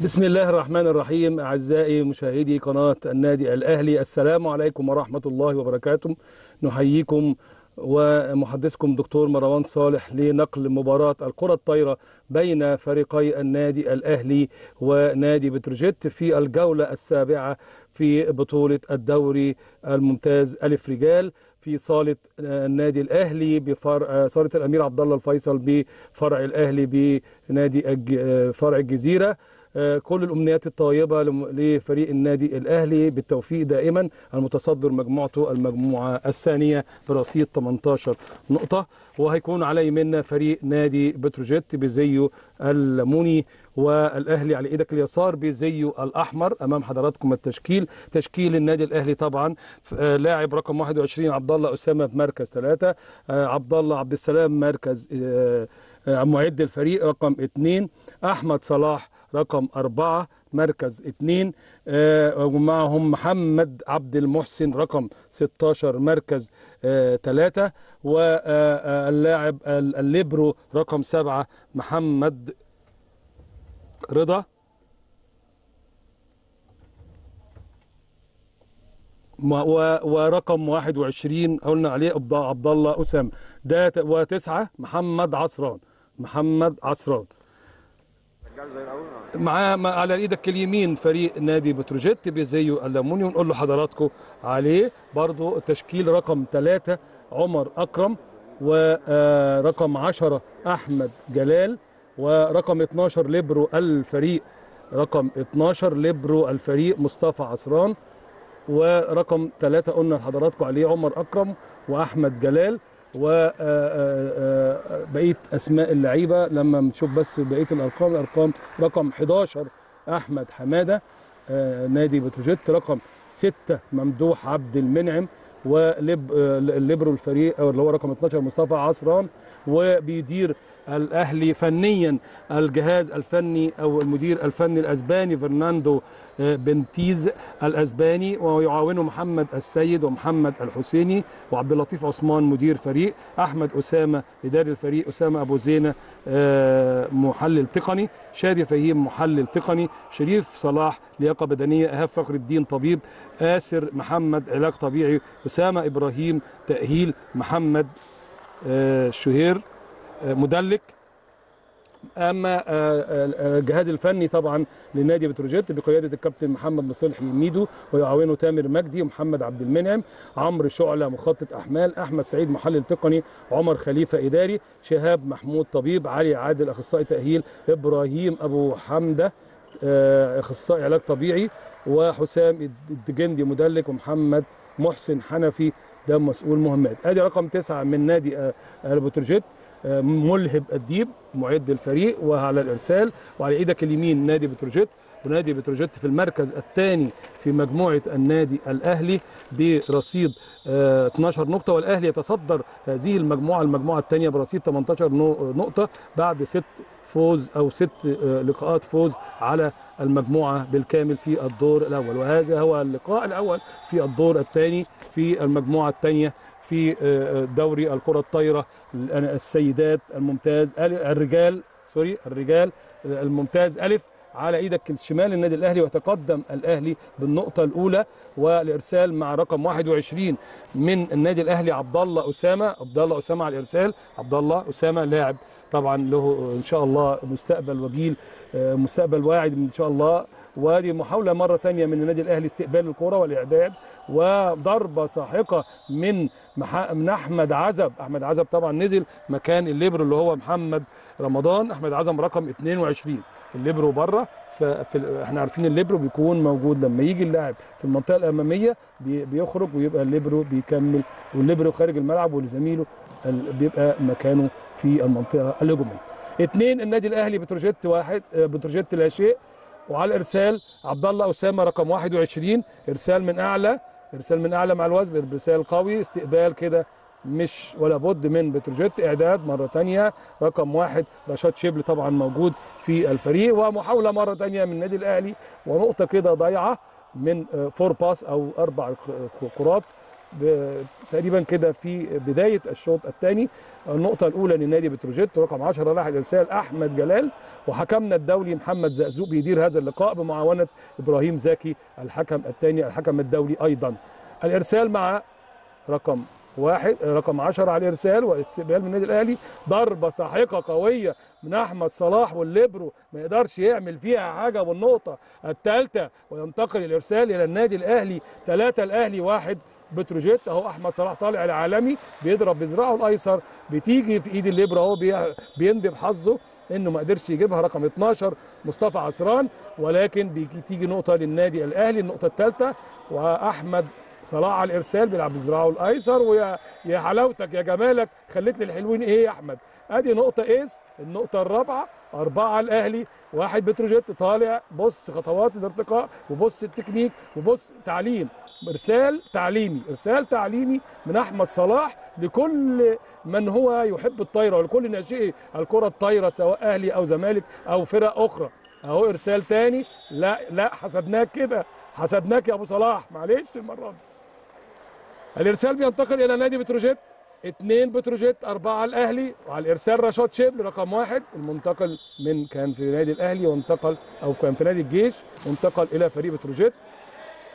بسم الله الرحمن الرحيم أعزائي مشاهدي قناة النادي الأهلي السلام عليكم ورحمة الله وبركاته. نحييكم ومحدثكم دكتور مروان صالح لنقل مباراة الكرة الطايرة بين فريقي النادي الأهلي ونادي بتروجيت في الجولة السابعة في بطولة الدوري الممتاز ألف رجال في صالة النادي الأهلي بفرع صالة الأمير عبد الله الفيصل بفرع الأهلي بنادي فرع الجزيرة. كل الأمنيات الطيبة لفريق النادي الأهلي بالتوفيق دائما. المتصدر مجموعته المجموعة الثانية برصيد 18 نقطة. وهيكون علي منا فريق نادي بتروجيت بزيه الليموني والأهلي على إيدك اليسار بزيه الأحمر أمام حضراتكم التشكيل. تشكيل النادي الأهلي طبعا لاعب رقم 21 عبد الله أسامة في مركز ثلاثة. عبد الله عبد السلام مركز معد الفريق رقم اثنين أحمد صلاح رقم أربعة. مركز اثنين ومعهم محمد عبد المحسن رقم 16 مركز ثلاثة واللاعب الليبرو رقم سبعة محمد رضا. ورقم 21 قلنا عليه عبد الله أسامة. ده وتسعة محمد عصران. محمد عصران معاه على إيدك اليمين فريق نادي بتروجيت بزيه الليموني ونقول له حضراتكم عليه برضو التشكيل رقم ثلاثة عمر أكرم ورقم عشرة أحمد جلال ورقم 12 ليبرو الفريق. رقم 12 ليبرو الفريق مصطفى عصران ورقم ثلاثة قلنا لحضراتكم عليه عمر أكرم وأحمد جلال. وبقيه أسماء اللعيبة لما نشوف بس بقية الأرقام الأرقام رقم 11 أحمد حمادة نادي بتروجيت رقم 6 ممدوح عبد المنعم وليبرو الفريق أو اللي هو رقم 12 مصطفى عصران وبيدير الأهلي فنيا الجهاز الفني أو المدير الفني الأسباني فرناندو بنتيز الأسباني ويعاونه محمد السيد ومحمد الحسيني وعبد اللطيف عثمان مدير فريق أحمد أسامة اداري الفريق أسامة أبو زينة محلل تقني شادي فهيم محلل تقني شريف صلاح لياقة بدنية إيهاب فخر الدين طبيب آسر محمد علاج طبيعي أسامة إبراهيم تأهيل محمد شهير مدلك. أما الجهاز الفني طبعا لنادي بتروجيت بقيادة الكابتن محمد مصلحي ميدو ويعاونه تامر مجدي ومحمد عبد المنعم عمرو شعلة مخطط أحمال أحمد سعيد محلل تقني عمر خليفة إداري شهاب محمود طبيب علي عادل أخصائي تأهيل إبراهيم أبو حمدة أخصائي علاج طبيعي وحسام الدجندي مدلك ومحمد محسن حنفي ده مسؤول مهمات. أدي رقم تسعة من نادي بتروجيت. ملهب الديب معد الفريق وعلى الإرسال وعلى إيدك اليمين نادي بتروجيت. ونادي بتروجيت في المركز الثاني في مجموعة النادي الأهلي برصيد 12 نقطة. والأهلي يتصدر هذه المجموعة المجموعة الثانية برصيد 18 نقطة بعد ست فوز أو ست لقاءات فوز على المجموعة بالكامل في الدور الأول. وهذا هو اللقاء الأول في الدور الثاني في المجموعة الثانية في دوري الكرة الطايرة السيدات الممتاز الرجال سوري الرجال الممتاز ألف على إيدك الشمال النادي الأهلي وتقدم الأهلي بالنقطة الأولى والإرسال مع رقم 21 من النادي الأهلي عبد الله أسامة. عبد الله أسامة على الإرسال. عبد الله أسامة لاعب طبعا له إن شاء الله مستقبل وجيل مستقبل واعد إن شاء الله. وادي محاولة مرة ثانية من النادي الأهلي استقبال الكره والإعداد وضربة ساحقة من من أحمد عزب. أحمد عزب طبعا نزل مكان الليبرو اللي هو محمد رمضان. أحمد عزب رقم 22 الليبرو بره. ففي إحنا عارفين الليبرو بيكون موجود لما يجي اللاعب في المنطقة الأمامية بيخرج ويبقى الليبرو بيكمل. والليبرو خارج الملعب والزميله بيبقى مكانه في المنطقة الهجومية. اثنين النادي الأهلي بتروجيت واحد بتروجيت لا شيء. وعلى الإرسال عبد الله أسامة رقم 21 إرسال من أعلى إرسال من أعلى مع الوثب إرسال قوي استقبال كده مش ولا بد من بتروجيت إعداد مرة ثانية رقم واحد رشاد شبل طبعا موجود في الفريق ومحاولة مرة ثانية من النادي الأهلي ونقطة كده ضايعة من four pass أو أربع كرات تقريبا كده في بداية الشوط الثاني. النقطة الأولى لنادي بتروجيت رقم 10 راح الارسال أحمد جلال وحكمنا الدولي محمد زقزوق بيدير هذا اللقاء بمعاونة إبراهيم زكي الحكم الثاني الحكم الدولي أيضا. الإرسال مع رقم واحد رقم 10 على الإرسال واستقبال من النادي الأهلي. ضربة ساحقة قوية من أحمد صلاح والليبرو ما يقدرش يعمل فيها حاجة والنقطة الثالثة وينتقل الإرسال إلى النادي الأهلي. ثلاثة الأهلي واحد بتروجيت أهو أحمد صلاح طالع العالمي بيضرب بذراعه الأيسر بتيجي في إيد الليبرو أهو بي- بيندب حظه إنه ما قدرش يجيبها رقم 12 مصطفى عصران ولكن بتيجي نقطة للنادي الأهلي النقطة الثالثه وأحمد صلاح على الإرسال بيلعب بذراعه الأيسر ويا يا حلاوتك يا جمالك خليت إيه للحلوين. إيه يا أحمد؟ أدي نقطة ace النقطة الرابعة أربعة على الأهلي واحد بتروجيت طالع بص خطوات الارتقاء وبص التكنيك وبص تعليم. إرسال تعليمي إرسال تعليمي من أحمد صلاح لكل من هو يحب الطايرة ولكل ناشئي الكرة الطايرة سواء أهلي أو زمالك أو فرق أخرى. أهو إرسال تاني. لا لا حسبناك كده. حسبناك يا أبو صلاح. معلش المرة دي. الإرسال بينتقل إلى نادي بتروجيت. اثنين بتروجيت أربعة الأهلي. وعلى الارسال رشاد شبل رقم واحد. المنتقل من كان في نادي الأهلي وانتقل أو كان في نادي الجيش وانتقل إلى فريق بتروجيت.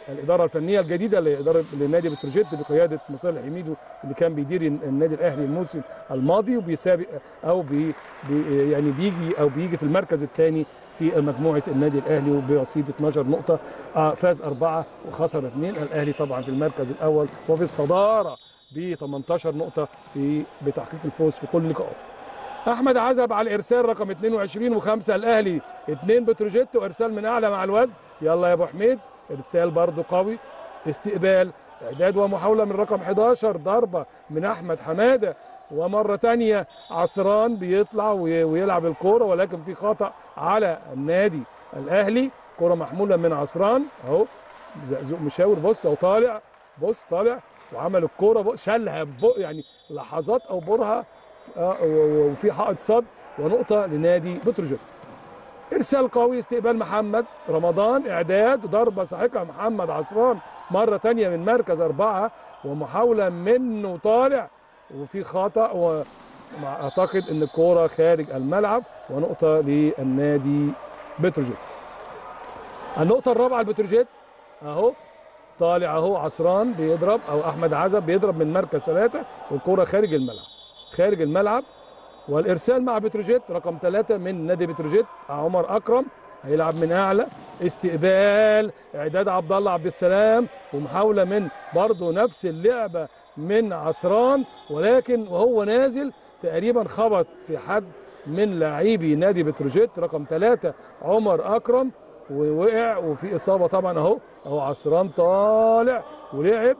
الإدارة الفنية الجديدة لاداره لنادي بتروجيت بقيادة مصالح حميدو اللي كان بيدير النادي الأهلي الموسم الماضي وبيسابق أو بي بي يعني بيجي أو بيجي في المركز الثاني في مجموعة النادي الأهلي وبرصيد 12 نقطة. آه، فاز أربعة وخسر اثنين. الأهلي طبعا في المركز الأول وفي الصدارة ب 18 نقطة في بتحقيق الفوز في كل لقاء. أحمد عزب على الإرسال رقم 22 وخمسة. الأهلي اثنين بتروجيت وإرسال من أعلى مع الوزن. يلا يا أبو حميد. ارسال برضو قوي استقبال اعداد ومحاولة من رقم 11 ضربة من أحمد حمادة. ومرة تانية عصران بيطلع وي- ويلعب الكورة ولكن في خطأ على النادي الأهلي. كوره محمولة من عصران أهو زقزوق مشاور بص أهو طالع بص طالع وعمل الكورة شالها بق يعني لحظات أو برهه آه، وفي حائط صد ونقطة لنادي بتروجيت. إرسال قوي استقبال محمد رمضان إعداد ضربة ساحقة محمد عصران مرة تانية من مركز أربعة ومحاولة منه طالع. وفي خطأ وأعتقد إن الكورة خارج الملعب ونقطة للنادي بتروجيت. النقطة الرابعة لبتروجيت أهو طالع أهو عصران بيضرب أو أحمد عزب بيضرب من مركز ثلاثة والكورة خارج الملعب. خارج الملعب والإرسال مع بتروجيت رقم ثلاثة من نادي بتروجيت عمر أكرم هيلعب من أعلى استقبال إعداد عبد الله عبد السلام ومحاولة من برضه نفس اللعبة من عصران ولكن وهو نازل تقريبا خبط في حد من لاعبي نادي بتروجيت رقم ثلاثة عمر أكرم ووقع وفي إصابة طبعا أهو أهو عصران طالع ولعب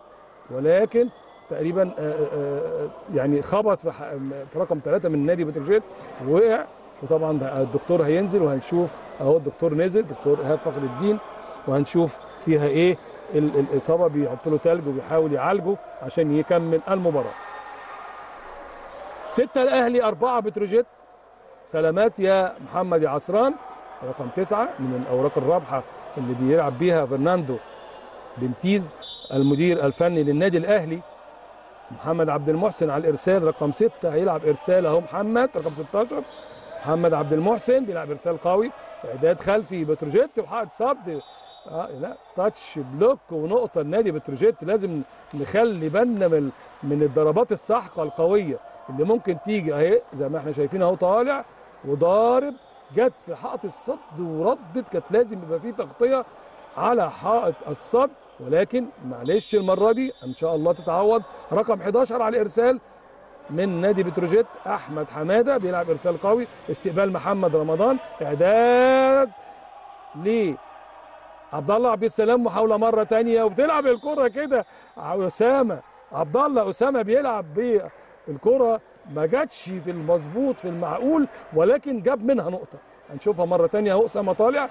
ولكن تقريبا آه، آه، آه، يعني خبط في رقم ثلاثة من نادي بتروجيت ووقع. وطبعا الدكتور هينزل وهنشوف أهو الدكتور نزل دكتور إيهاب فخر الدين وهنشوف فيها إيه ال- الإصابة. بيحط له تلج وبيحاول يعالجه عشان يكمل المباراة. ستة الأهلي أربعة بتروجيت سلامات يا محمد يا عصران. رقم تسعة من الأوراق الرابحة اللي بيلعب بيها فرناندو بنتيز المدير الفني للنادي الأهلي. محمد عبد المحسن على الإرسال رقم ستة هيلعب إرسال أهو محمد رقم 16 محمد عبد المحسن بيلعب إرسال قوي. إعداد خلفي بتروجيت وحائط صد. آه لا تاتش بلوك ونقطة. النادي بتروجيت لازم نخلي بالنا من من الضربات الساحقة القوية اللي ممكن تيجي أهي. زي ما إحنا شايفين أهو طالع وضارب. جت في حائط الصد وردت. كانت لازم يبقى في تغطية على حائط الصد. ولكن معلش المرة دي إن شاء الله تتعوض. رقم 11 على الإرسال من نادي بتروجيت أحمد حمادة بيلعب إرسال قوي استقبال محمد رمضان. إعداد ل عبد الله عبد السلام محاولة مرة تانية وبتلعب الكرة كده. أسامة عبد الله أسامة بيلعب بالكرة. ما جاتش في المظبوط في المعقول ولكن جاب منها نقطة. هنشوفها مرة تانية. اهو أسامة طالع.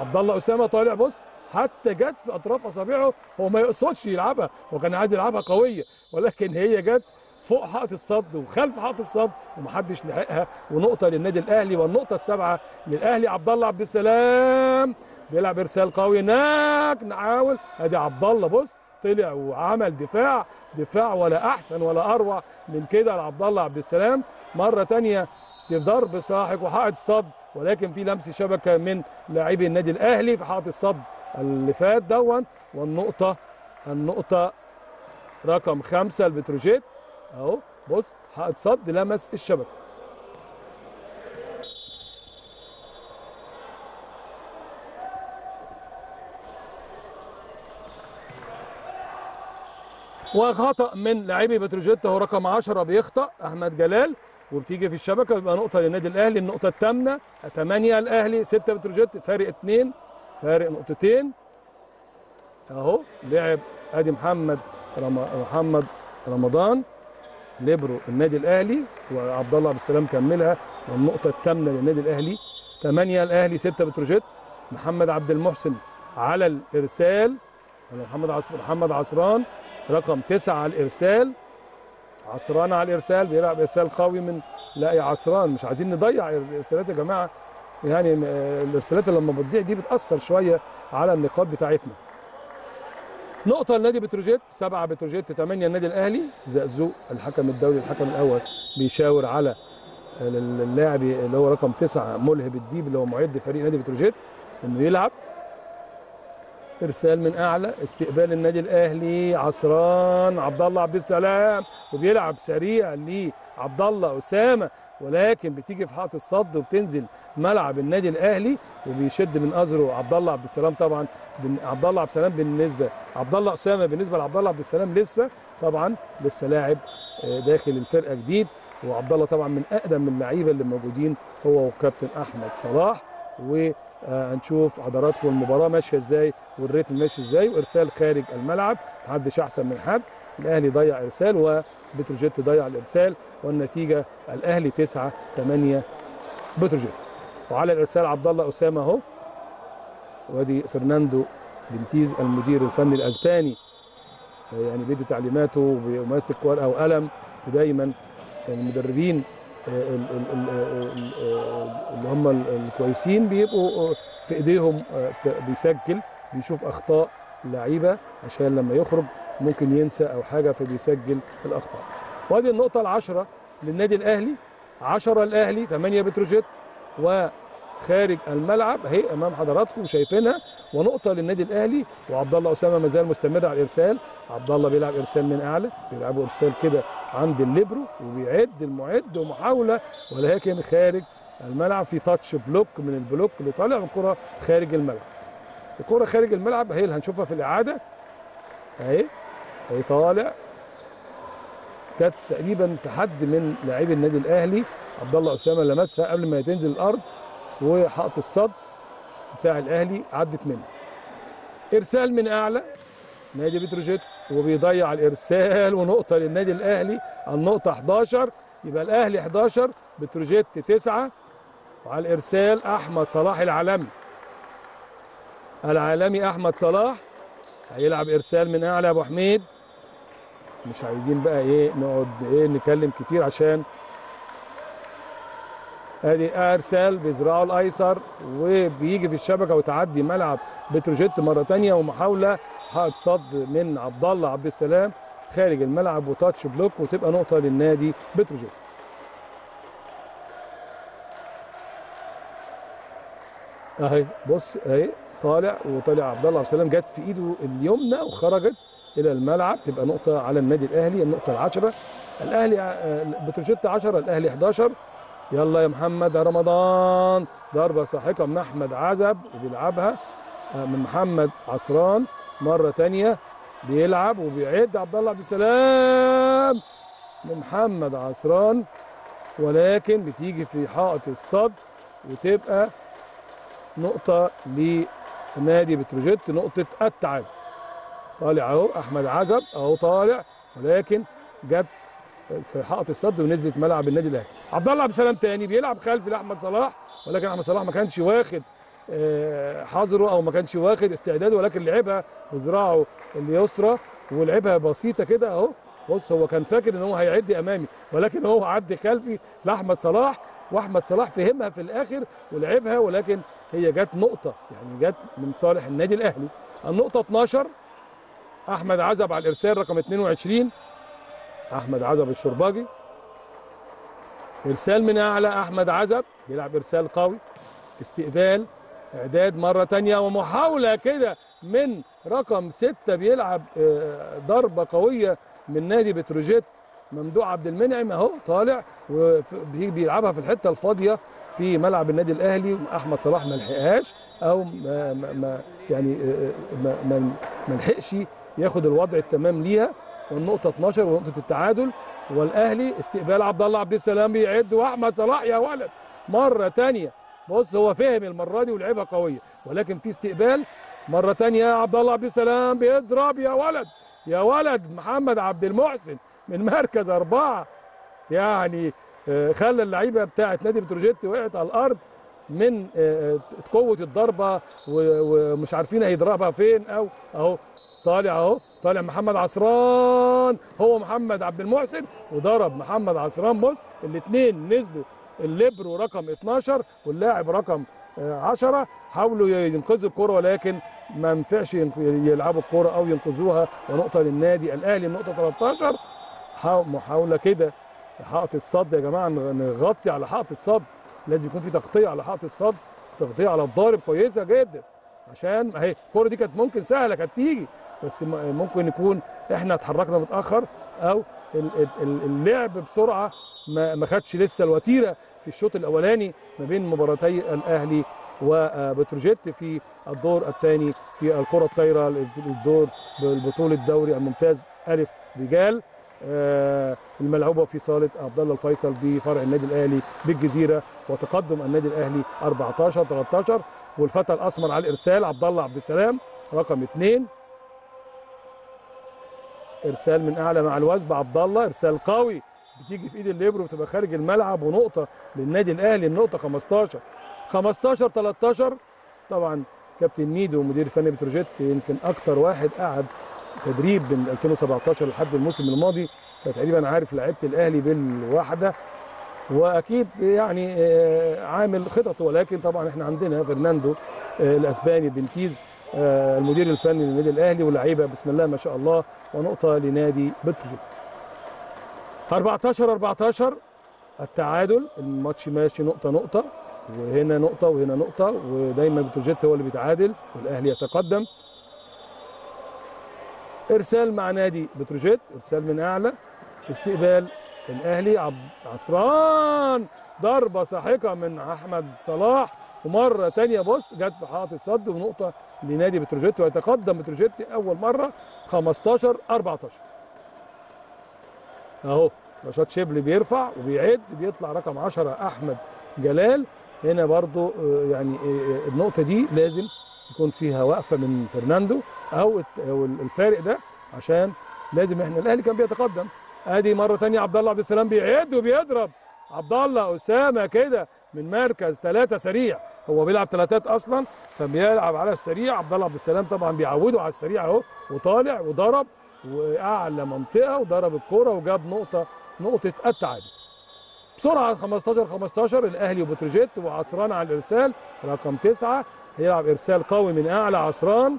عبد الله أسامة طالع. بص حتى جت في اطراف اصابعه هو ما يقصدش يلعبها هو كان عايز يلعبها قوية ولكن هي جت فوق حائط الصد وخلف حائط الصد ومحدش لحقها ونقطة للنادي الأهلي والنقطة السابعة للأهلي عبد الله عبد السلام. بيلعب إرسال قوي هناك نحاول أدي عبد الله بص طلع وعمل دفاع دفاع ولا أحسن ولا أروع من كده لعبد الله عبد السلام. مرة تانية ضرب ساحق وحائط الصد ولكن في لمس شبكة من لاعبي النادي الأهلي في حائط الصد. اللي فات دون والنقطة النقطة رقم خمسة البتروجيت. أهو بص حائط صد لمس الشبكة. وخطأ من لاعبي بتروجيت هو رقم 10 بيخطأ أحمد جلال. وبتيجي في الشبكة بيبقى نقطة للنادي الأهلي النقطة الثامنة 8 الأهلي 6 بتروجيت فارق 2 فارق نقطتين. أهو لعب آدي محمد رم... محمد رمضان ليبرو النادي الأهلي وعبد الله عبد السلام كملها والنقطه الثامنة للنادي الأهلي. 8 الأهلي 6 بتروجيت. محمد عبد المحسن على الإرسال. محمد عصر محمد عصران رقم تسعة على الإرسال. عصران على الإرسال بيلعب إرسال قوي من لا يا عصران مش عايزين نضيع الارسالات يا جماعة. يعني الارسالات لما بتضيع دي بتأثر شوية على النقاط بتاعتنا. نقطة لنادي بتروجيت سبعة بتروجيت ثمانية النادي الأهلي. زقزوق الحكم الدولي الحكم الأول بيشاور على اللاعب اللي هو رقم تسعة ملهب الديب اللي هو معد فريق نادي بتروجيت إنه يلعب. إرسال من أعلى استقبال النادي الأهلي عصران عبد الله عبد السلام وبيلعب سريع لعبد الله أسامة. ولكن بتيجي في حائط الصد وبتنزل ملعب النادي الأهلي وبيشد من ازره عبد الله عبد السلام طبعا. عبد الله عبد السلام بالنسبة عبد الله أسامة بالنسبة لعبد الله عبد السلام لسه طبعا لسه لاعب داخل الفرقة جديد. وعبد الله طبعا من أقدم اللعيبة اللي موجودين هو وكابتن أحمد صلاح. و هنشوف حضراتكم المباراة ماشية إزاي والريتم ماشي إزاي. وإرسال خارج الملعب محدش أحسن من حد. الأهلي ضيع إرسال وبتروجيت ضيع الإرسال والنتيجة الأهلي 9 8 بتروجيت. وعلى الإرسال عبد الله أسامة أهو. وادي فرناندو بنتيز المدير الفني الأسباني. يعني بيدي تعليماته وماسك ورقة وقلم. ودايما المدربين اللي هم الكويسين بيبقوا في إيديهم بيسجل بيشوف أخطاء اللعيبه عشان لما يخرج ممكن ينسى أو حاجة فبيسجل الأخطاء. وادي النقطة العشرة للنادي الأهلي. 10 الأهلي 8 بتروجيت وخارج الملعب اهي أمام حضراتكم شايفينها. ونقطة للنادي الأهلي وعبد الله أسامة ما زال مستمر على الإرسال. عبد الله بيلعب إرسال من أعلى بيلعبوا إرسال كده عند الليبرو وبيعد المعد ومحاولة ولكن خارج الملعب في touch block من ال block اللي طالع الكرة خارج الملعب. الكرة خارج الملعب هي اللي هنشوفها في الإعادة. اهي أهي. طالع. جت تقريبا في حد من لاعبي النادي الأهلي عبد الله أسامة لمسها قبل ما تنزل الأرض وحائط الصد بتاع الأهلي عدت منه. إرسال من أعلى نادي بتروجيت وبيضيع الإرسال ونقطة للنادي الأهلي النقطة 11 يبقى الأهلي 11 بتروجيت 9 وعلى الإرسال أحمد صلاح العالمي. العالمي أحمد صلاح هيلعب إرسال من أعلى أبو حميد. مش عايزين بقى إيه نقعد إيه نتكلم كتير عشان ادي أرسال بذراعه الأيسر وبيجي في الشبكة وتعدي ملعب بتروجيت مرة ثانية ومحاولة حائط صد من عبد الله عبد السلام خارج الملعب وتاتش بلوك وتبقى نقطة للنادي بتروجيت. أهي بص أهي طالع وطالع عبد الله عبد السلام جت في إيده اليمنى وخرجت. إلى الملعب تبقى نقطة على النادي الأهلي النقطة العشره الأهلي بتروجيت 10 الأهلي 11 يلا يا محمد يا رمضان. ضربة ساحقة من أحمد عزب وبيلعبها من محمد عصران. مرة ثانية بيلعب وبيعد. عبد الله عبد السلام من محمد عصران. ولكن بتيجي في حائط الصد وتبقى نقطة لنادي بتروجيت نقطة التعادل. طالع أهو أحمد عزب أهو طالع ولكن جت في حائط الصد ونزلت ملعب النادي الأهلي. عبد الله عبد السلام تاني بيلعب خلف لأحمد صلاح ولكن أحمد صلاح ما كانش واخد حظره أو ما كانش واخد استعداده ولكن لعبها بذراعه اليسرى ولعبها بسيطة كده أهو. بص هو كان فاكر إن هو هيعدي أمامي ولكن هو عدي خلفي لأحمد صلاح وأحمد صلاح فهمها في الآخر ولعبها ولكن هي جت نقطة يعني جت من صالح النادي الأهلي. النقطة 12 أحمد عزب على الإرسال رقم 22 أحمد عزب الشرباجي. إرسال من أعلى أحمد عزب بيلعب إرسال قوي. استقبال إعداد مرة تانية ومحاولة كده من رقم ستة بيلعب آه، ضربة قوية من نادي بتروجيت ممدوح عبد المنعم أهو طالع وبيلعبها في الحتة الفاضية في ملعب النادي الأهلي. أحمد صلاح ما لحقهاش أو ما ما يعني آه، ما ما ما لحقش ياخد الوضع التمام ليها والنقطة 12 ونقطة التعادل. والأهلي استقبال عبد الله عبد السلام بيعد وأحمد صلاح يا ولد مرة تانية. بص هو فهم المرة دي ولعبها قوية ولكن في استقبال مرة تانية عبد الله عبد السلام بيضرب يا ولد يا ولد محمد عبد المحسن من مركز أربعة. يعني آه، خلى اللعيبة بتاعه نادي بتروجيت وقعت على الأرض من آه، قوة الضربة ومش عارفين هيضربها فين أو أهو. طالع اهو طالع محمد عصران هو محمد عبد المحسن وضرب محمد عصران بص الاثنين نزلوا الليبرو رقم 12 واللاعب رقم آه، 10 حاولوا ينقذوا الكره ولكن ما ينفعش يلعبوا الكره أو ينقذوها. ونقطة للنادي الأهلي النقطه 13 حاو- محاولة كده. حائط الصد يا جماعة نغ- نغطي على حائط الصد. لازم يكون في تغطية على حائط الصد. تغطية على الضارب كويسة جدا. عشان اهي الكورة دي كانت ممكن سهلة كانت تيجي. بس ممكن يكون إحنا اتحركنا متأخر أو ال- ال- ال- اللعب بسرعة ما خدش لسه الوتيرة في الشوط الأولاني ما بين مباراتي الأهلي وبتروجيت في الدور الثاني في الكرة الطايرة الدور بطوله الدوري الممتاز ألف رجال آه، الملعوبة في صالة عبد الله الفيصل بفرع النادي الأهلي بالجزيرة وتقدم النادي الأهلي 14 13 والفتى الأسمر على الارسال عبد الله عبد السلام رقم اثنين. إرسال من أعلى مع الوثب عبد الله إرسال قوي بتيجي في إيد الليبرو بتبقى خارج الملعب ونقطة للنادي الأهلي النقطه 15 15 13 طبعا كابتن ميدو مدير فني بتروجيت يمكن أكتر واحد قعد تدريب من 2017 لحد الموسم الماضي فتقريبا عارف لعيبة الأهلي بالوحده وأكيد يعني آه، عامل خطط ولكن طبعا إحنا عندنا فرناندو آه، الأسباني بنتيز. المدير الفني للنادي الأهلي ولاعيبه بسم الله ما شاء الله ونقطة لنادي بتروجيت 14 14 التعادل الماتش ماشي نقطة نقطة وهنا نقطة وهنا نقطة ودايما بتروجيت هو اللي بيتعادل والأهلي يتقدم. إرسال مع نادي بتروجيت إرسال من أعلى استقبال الأهلي عصران ضربة ساحقة من أحمد صلاح. ومرة تانية بص جت في حائط الصد ونقطه لنادي بتروجيت ويتقدم بتروجيت أول مرة 15 14 أهو رشاد شبل بيرفع وبيعد بيطلع رقم 10 أحمد جلال. هنا برضو آه، يعني آه، النقطة دي لازم يكون فيها وقفة من فرناندو أو الفارق ده عشان لازم إحنا الأهلي كان بيتقدم. أدي مرة تانية عبد الله عبد السلام بيعد وبيضرب. عبد الله أسامة كده من مركز ثلاثة سريع. هو بيلعب ثلاثات أصلا فبيلعب على السريع. عبد الله عبد السلام طبعا بيعوده على السريع اهو وطالع وضرب واعلى منطقة وضرب الكورة وجاب نقطة نقطة التعادل بسرعة 15 15 الأهلي وبتروجيت وعصران على الإرسال رقم تسعة. هيلعب إرسال قوي من أعلى عصران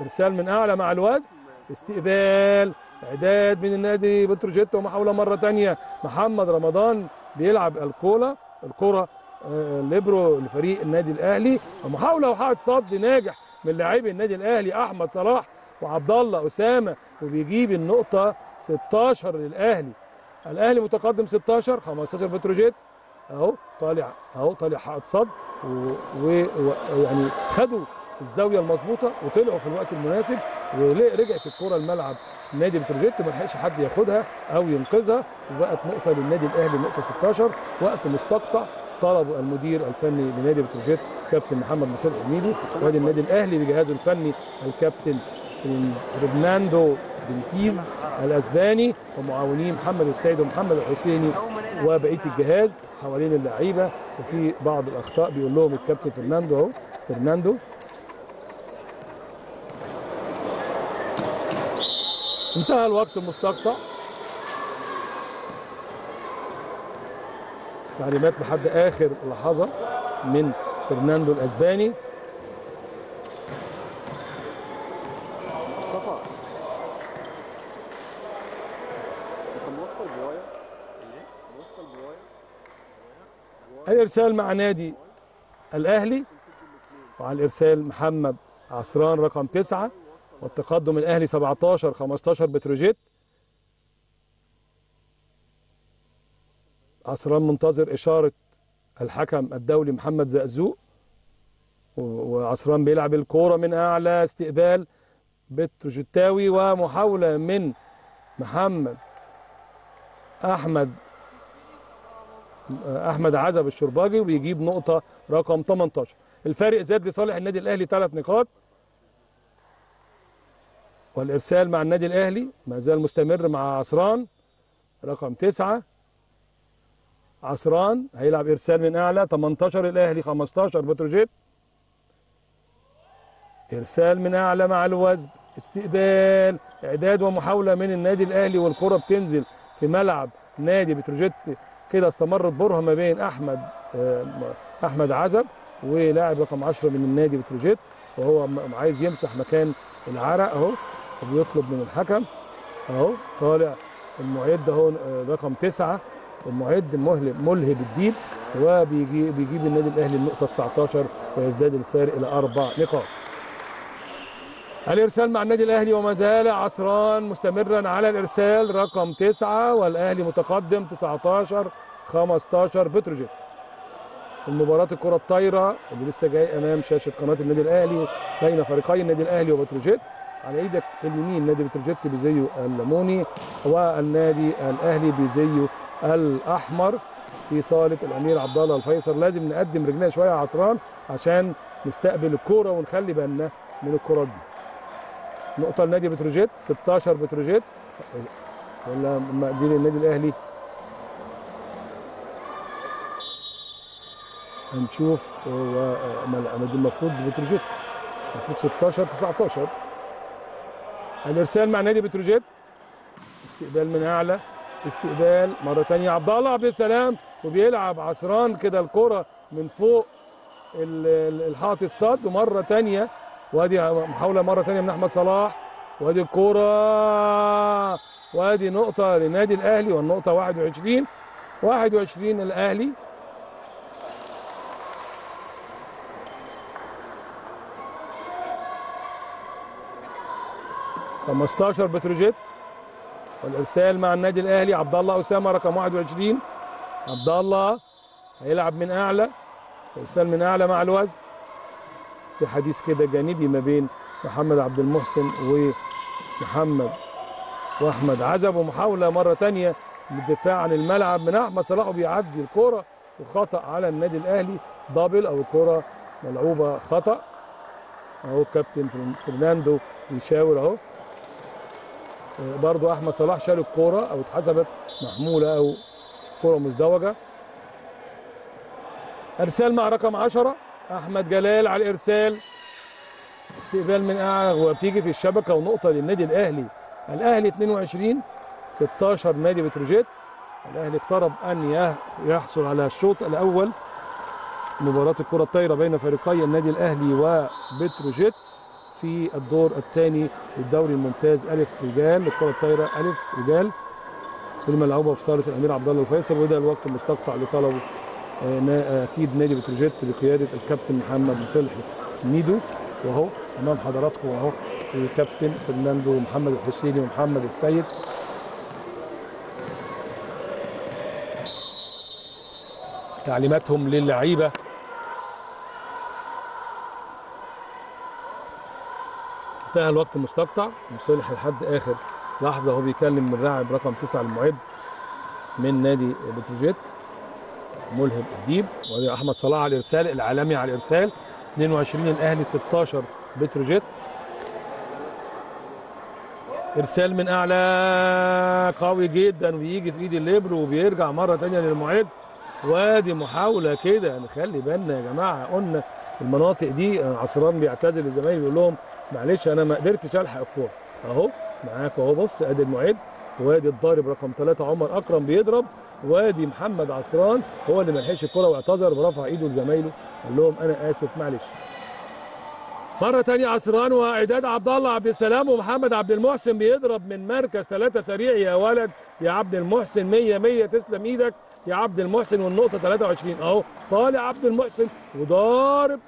إرسال من أعلى مع الوزن استقبال إعداد من النادي بتروجيت ومحاولة مرة ثانية محمد رمضان بيلعب الكورة الكره ليبرو لفريق النادي الأهلي. ومحاولة وحائط صد ناجح من لاعبي النادي الأهلي أحمد صلاح وعبد الله أسامة وبيجيب النقطة 16 للأهلي. الأهلي متقدم 16 15 بتروجيت. أهو طالع أهو طالع حائط صد. ويعني خدوا الزاوية المظبوطة وطلعوا في الوقت المناسب. ورجعت الكرة الملعب نادي بتروجيت. ما لحقش حد ياخدها أو ينقذها. وبقت نقطة للنادي الأهلي نقطة 16 وقت مستقطع. طلبه المدير الفني لنادي بتروجيت كابتن محمد مصطفى حميدو وادي النادي الأهلي بجهازه الفني الكابتن فرناندو بنتيز الأسباني ومعاونيه محمد السيد ومحمد الحسيني وبقية الجهاز حوالين اللعيبة. وفي بعض الأخطاء بيقول لهم الكابتن فرناندو أهو. فرناندو. انتهى الوقت المستقطع تعليمات لحد آخر لحظة من فرناندو الأسباني. الارسال مع نادي الأهلي؟ وعلى الارسال محمد عصران رقم تسعة والتقدم الأهلي 17 15 بتروجيت. عصران منتظر إشارة الحكم الدولي محمد زقزوق وعصران بيلعب الكورة من أعلى استقبال بتروجيتاوي ومحاولة من محمد أحمد أحمد عزب الشرباجي وبيجيب نقطة رقم 18 الفارق زاد لصالح النادي الأهلي ثلاث نقاط. والإرسال مع النادي الأهلي ما زال مستمر مع عصران رقم تسعة. عصران هيلعب إرسال من أعلى 18 الاهلي 15 بتروجيت إرسال من أعلى مع الوزب استقبال إعداد ومحاولة من النادي الأهلي والكرة بتنزل في ملعب نادي بتروجيت. كده استمرت برهه ما بين أحمد آه، أحمد عزب ولاعب رقم 10 من النادي بتروجيت. وهو عايز يمسح مكان العرق أهو وبيطلب من الحكم. أهو طالع المعد اهو رقم تسعة. المعد ملهب الديب وبيجي بيجيب النادي الأهلي النقطة 19 ويزداد الفارق إلى أربع نقاط. الإرسال مع النادي الأهلي وما زال عصران مستمرا على الإرسال رقم تسعة والأهلي متقدم 19 15 بتروجيت. المباراة الكرة الطايرة اللي لسه جاي أمام شاشة قناة النادي الأهلي بين فريقي النادي الأهلي وبتروجيت. على إيدك اليمين نادي بتروجيت بزيه الليموني والنادي الأهلي بزيه الأحمر في صالة الأمير عبد الله الفيصل. لازم نقدم رجلنا شوية يا عصران عشان نستقبل الكورة ونخلي بالنا من الكرات دي. نقطة لنادي بتروجيت 16 بتروجيت. ولا دي للنادي الأهلي. هنشوف هو آه، المفروض بتروجيت. المفروض 16 19 الإرسال مع نادي بتروجيت. استقبال من أعلى. استقبال مرة تانية. عبد الله عبد السلام وبيلعب عصران كده الكرة من فوق ال- ال- الحائط الصد ومرة تانية وادي محاولة مرة تانية من أحمد صلاح. وادي الكرة وادي نقطة لنادي الأهلي والنقطة 21 21 الأهلي. خمستاشر بتروجيت. والإرسال مع النادي الأهلي عبد الله أسامة رقم 21 عبد الله هيلعب من أعلى إرسال من أعلى مع الوزن. في حديث كده جانبي ما بين محمد عبد المحسن ومحمد وأحمد عزب ومحاولة مرة تانية للدفاع عن الملعب من أحمد صلاح وبيعدي الكوره وخطأ على النادي الأهلي. دبل أو الكوره ملعوبة خطأ. أهو كابتن فرن- فرناندو بيشاور أهو. برضو أحمد صلاح شال الكورة أو اتحسبت محمولة أو كورة مزدوجة. إرسال مع رقم 10 أحمد جلال على الإرسال. استقبال من أعلى وبتيجي في الشبكة ونقطة للنادي الأهلي. الأهلي 22 16 نادي بتروجيت. الأهلي اقترب أن يحصل على الشوط الأول. مباراة الكرة الطايرة بين فريقي النادي الأهلي وبتروجيت. في الدور الثاني للدوري الممتاز. ألف رجال الكره الطايره ألف رجال. الملعوبه في صالة الأمير عبد الله الفيصل وده الوقت المستقطع لطلبه آه، نا- أكيد نادي بتروجيت بقياده الكابتن محمد مصلحي ميدو واهو أمام حضراتكم اهو الكابتن فرناندو ومحمد الحسيني ومحمد السيد. تعليماتهم للعيبة. انتهى الوقت المستقطع مصلح لحد آخر لحظة هو بيكلم اللاعب رقم تسعة المعد من نادي بتروجيت ملهم الديب وادي أحمد صلاح على الإرسال العالمي على الإرسال. 22 الأهلي 16 بتروجيت. إرسال من أعلى قوي جدا ويجي في إيد الليبر وبيرجع مرة تانية للمعد. وأدي محاولة كده نخلي بالنا يا جماعة قلنا المناطق دي عصران بيعتذر لزمايله بيقول لهم معلش أنا ما قدرتش ألحق الكورة. أهو معاك أهو بص أدي المعد وادي الضارب رقم ثلاثة عمر أكرم بيضرب. وادي محمد عصران هو اللي ما لحقش الكورة واعتذر ورفع إيده لزمايله. قال لهم أنا آسف معلش. مرة تانية عصران وإعداد عبد الله عبد السلام ومحمد عبد المحسن بيضرب من مركز ثلاثة سريع. يا ولد يا عبد المحسن 100 100 تسلم إيدك. يا عبد المحسن والنقطة 23 أهو طالع عبد المحسن وضارب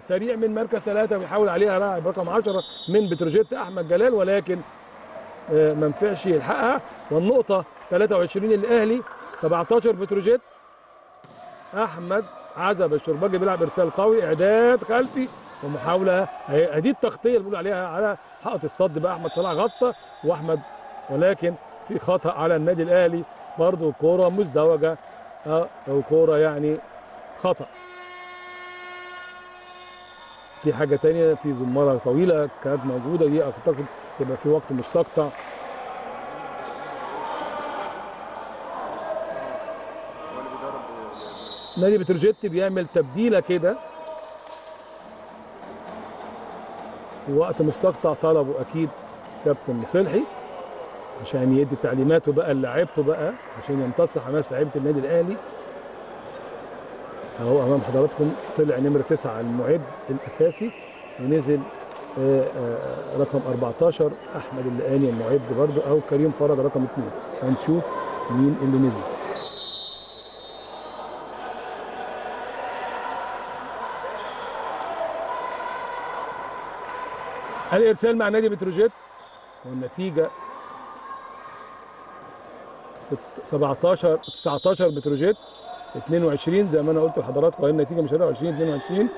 سريع من مركز ثلاثة بيحاول عليها لاعب رقم 10 من بتروجيت أحمد جلال ولكن آه، ما نفعش يلحقها. والنقطة 23 الأهلي 17 بتروجيت أحمد عزب الشرباجي بيلعب إرسال قوي إعداد خلفي ومحاولة ادي التغطية اللي بيقول عليها على حائط الصد بقى أحمد صلاح غطى وأحمد ولكن في خطأ على النادي الأهلي. برضه كورة مزدوجة آه، أو كورة يعني خطأ. في حاجة تانية في زمارة طويلة كانت موجودة دي أعتقد يبقى في وقت مستقطع. نادي بتروجيت بيعمل تبديلة كده. وقت مستقطع طلبه أكيد كابتن مصلحي عشان يدي تعليماته بقى للاعيبته بقى عشان يمتص حماس لعيبة النادي الأهلي. أهو أمام حضراتكم طلع نمرة تسعة المعد الأساسي ونزل آه، آه، رقم 14 أحمد اللقاني المعد برضه أو كريم فرج رقم اثنين هنشوف مين اللي نزل. الإرسال مع نادي بتروجيت والنتيجة 17 19 بتروجيت 22 زي ما أنا قلت لحضراتكم هي النتيجة مش 23 22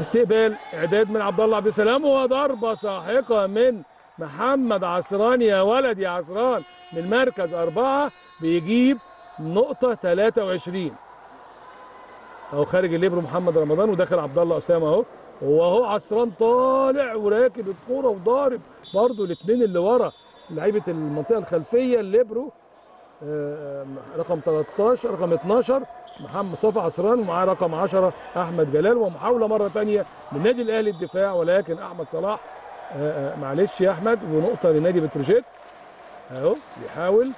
استقبال إعداد من عبد الله عبد السلام وضربه ساحقة من محمد عصران يا ولد يا عصران من مركز أربعة بيجيب نقطة 23 أهو خارج الليبرو محمد رمضان وداخل عبد الله أسامة أهو. وهو عصران طالع وراكب الكورة وضارب برضه الاثنين اللي ورا. لعيبة المنطقة الخلفية الليبرو آه، رقم 13 رقم 12 محمد مصطفى عصران ومعاه رقم 10 أحمد جلال. ومحاولة مرة ثانية من نادي الأهلي الدفاع ولكن أحمد صلاح آه، آه، معلش يا أحمد ونقطة لنادي بتروجيت. أهو بيحاول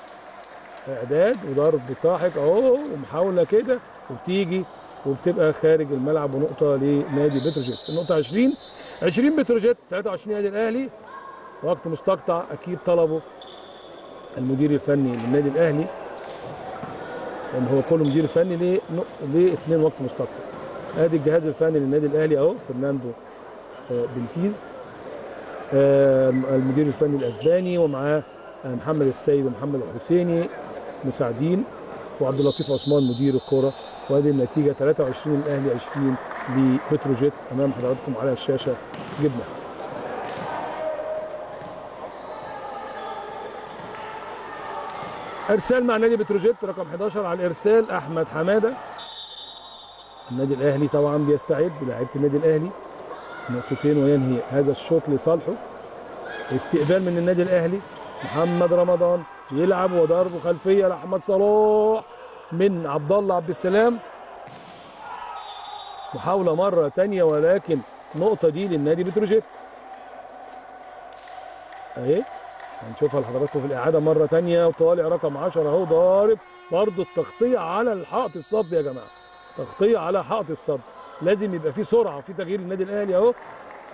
إعداد وضرب ساحق أهو ومحاولة كده وبتيجي وبتبقى خارج الملعب ونقطة لنادي بتروجيت. النقطة 20 20 بتروجيت 23 نادي الأهلي. وقت مستقطع أكيد طلبه المدير الفني للنادي الأهلي. لأن هو كله مدير فني ليه ليه اثنين وقت مستقطع؟ أدي الجهاز الفني للنادي الأهلي أهو فرناندو آه، بنتيز. المدير الفني الأسباني ومعاه آه، محمد السيد ومحمد الحسيني مساعدين وعبد اللطيف عثمان مدير الكره وادي النتيجة 23 الأهلي 20 لبتروجيت أمام حضراتكم على الشاشة جبنا إرسال مع نادي بتروجيت رقم 11 على الإرسال أحمد حمادة. النادي الأهلي طبعا بيستعد لعيبة النادي الأهلي. نقطتين وينهي هذا الشوط لصالحه. استقبال من النادي الأهلي محمد رمضان يلعب وضرب خلفية لأحمد صلاح من عبد الله عبد السلام. محاولة مرة تانية ولكن نقطة دي للنادي بتروجيت. اهي هنشوفها لحضراتكم في الإعادة مرة تانية وطالع رقم 10 أهو ضارب برضه التغطية على الحائط الصد يا جماعة. تغطية على حائط الصد. لازم يبقى في سرعة في تغيير النادي الأهلي أهو.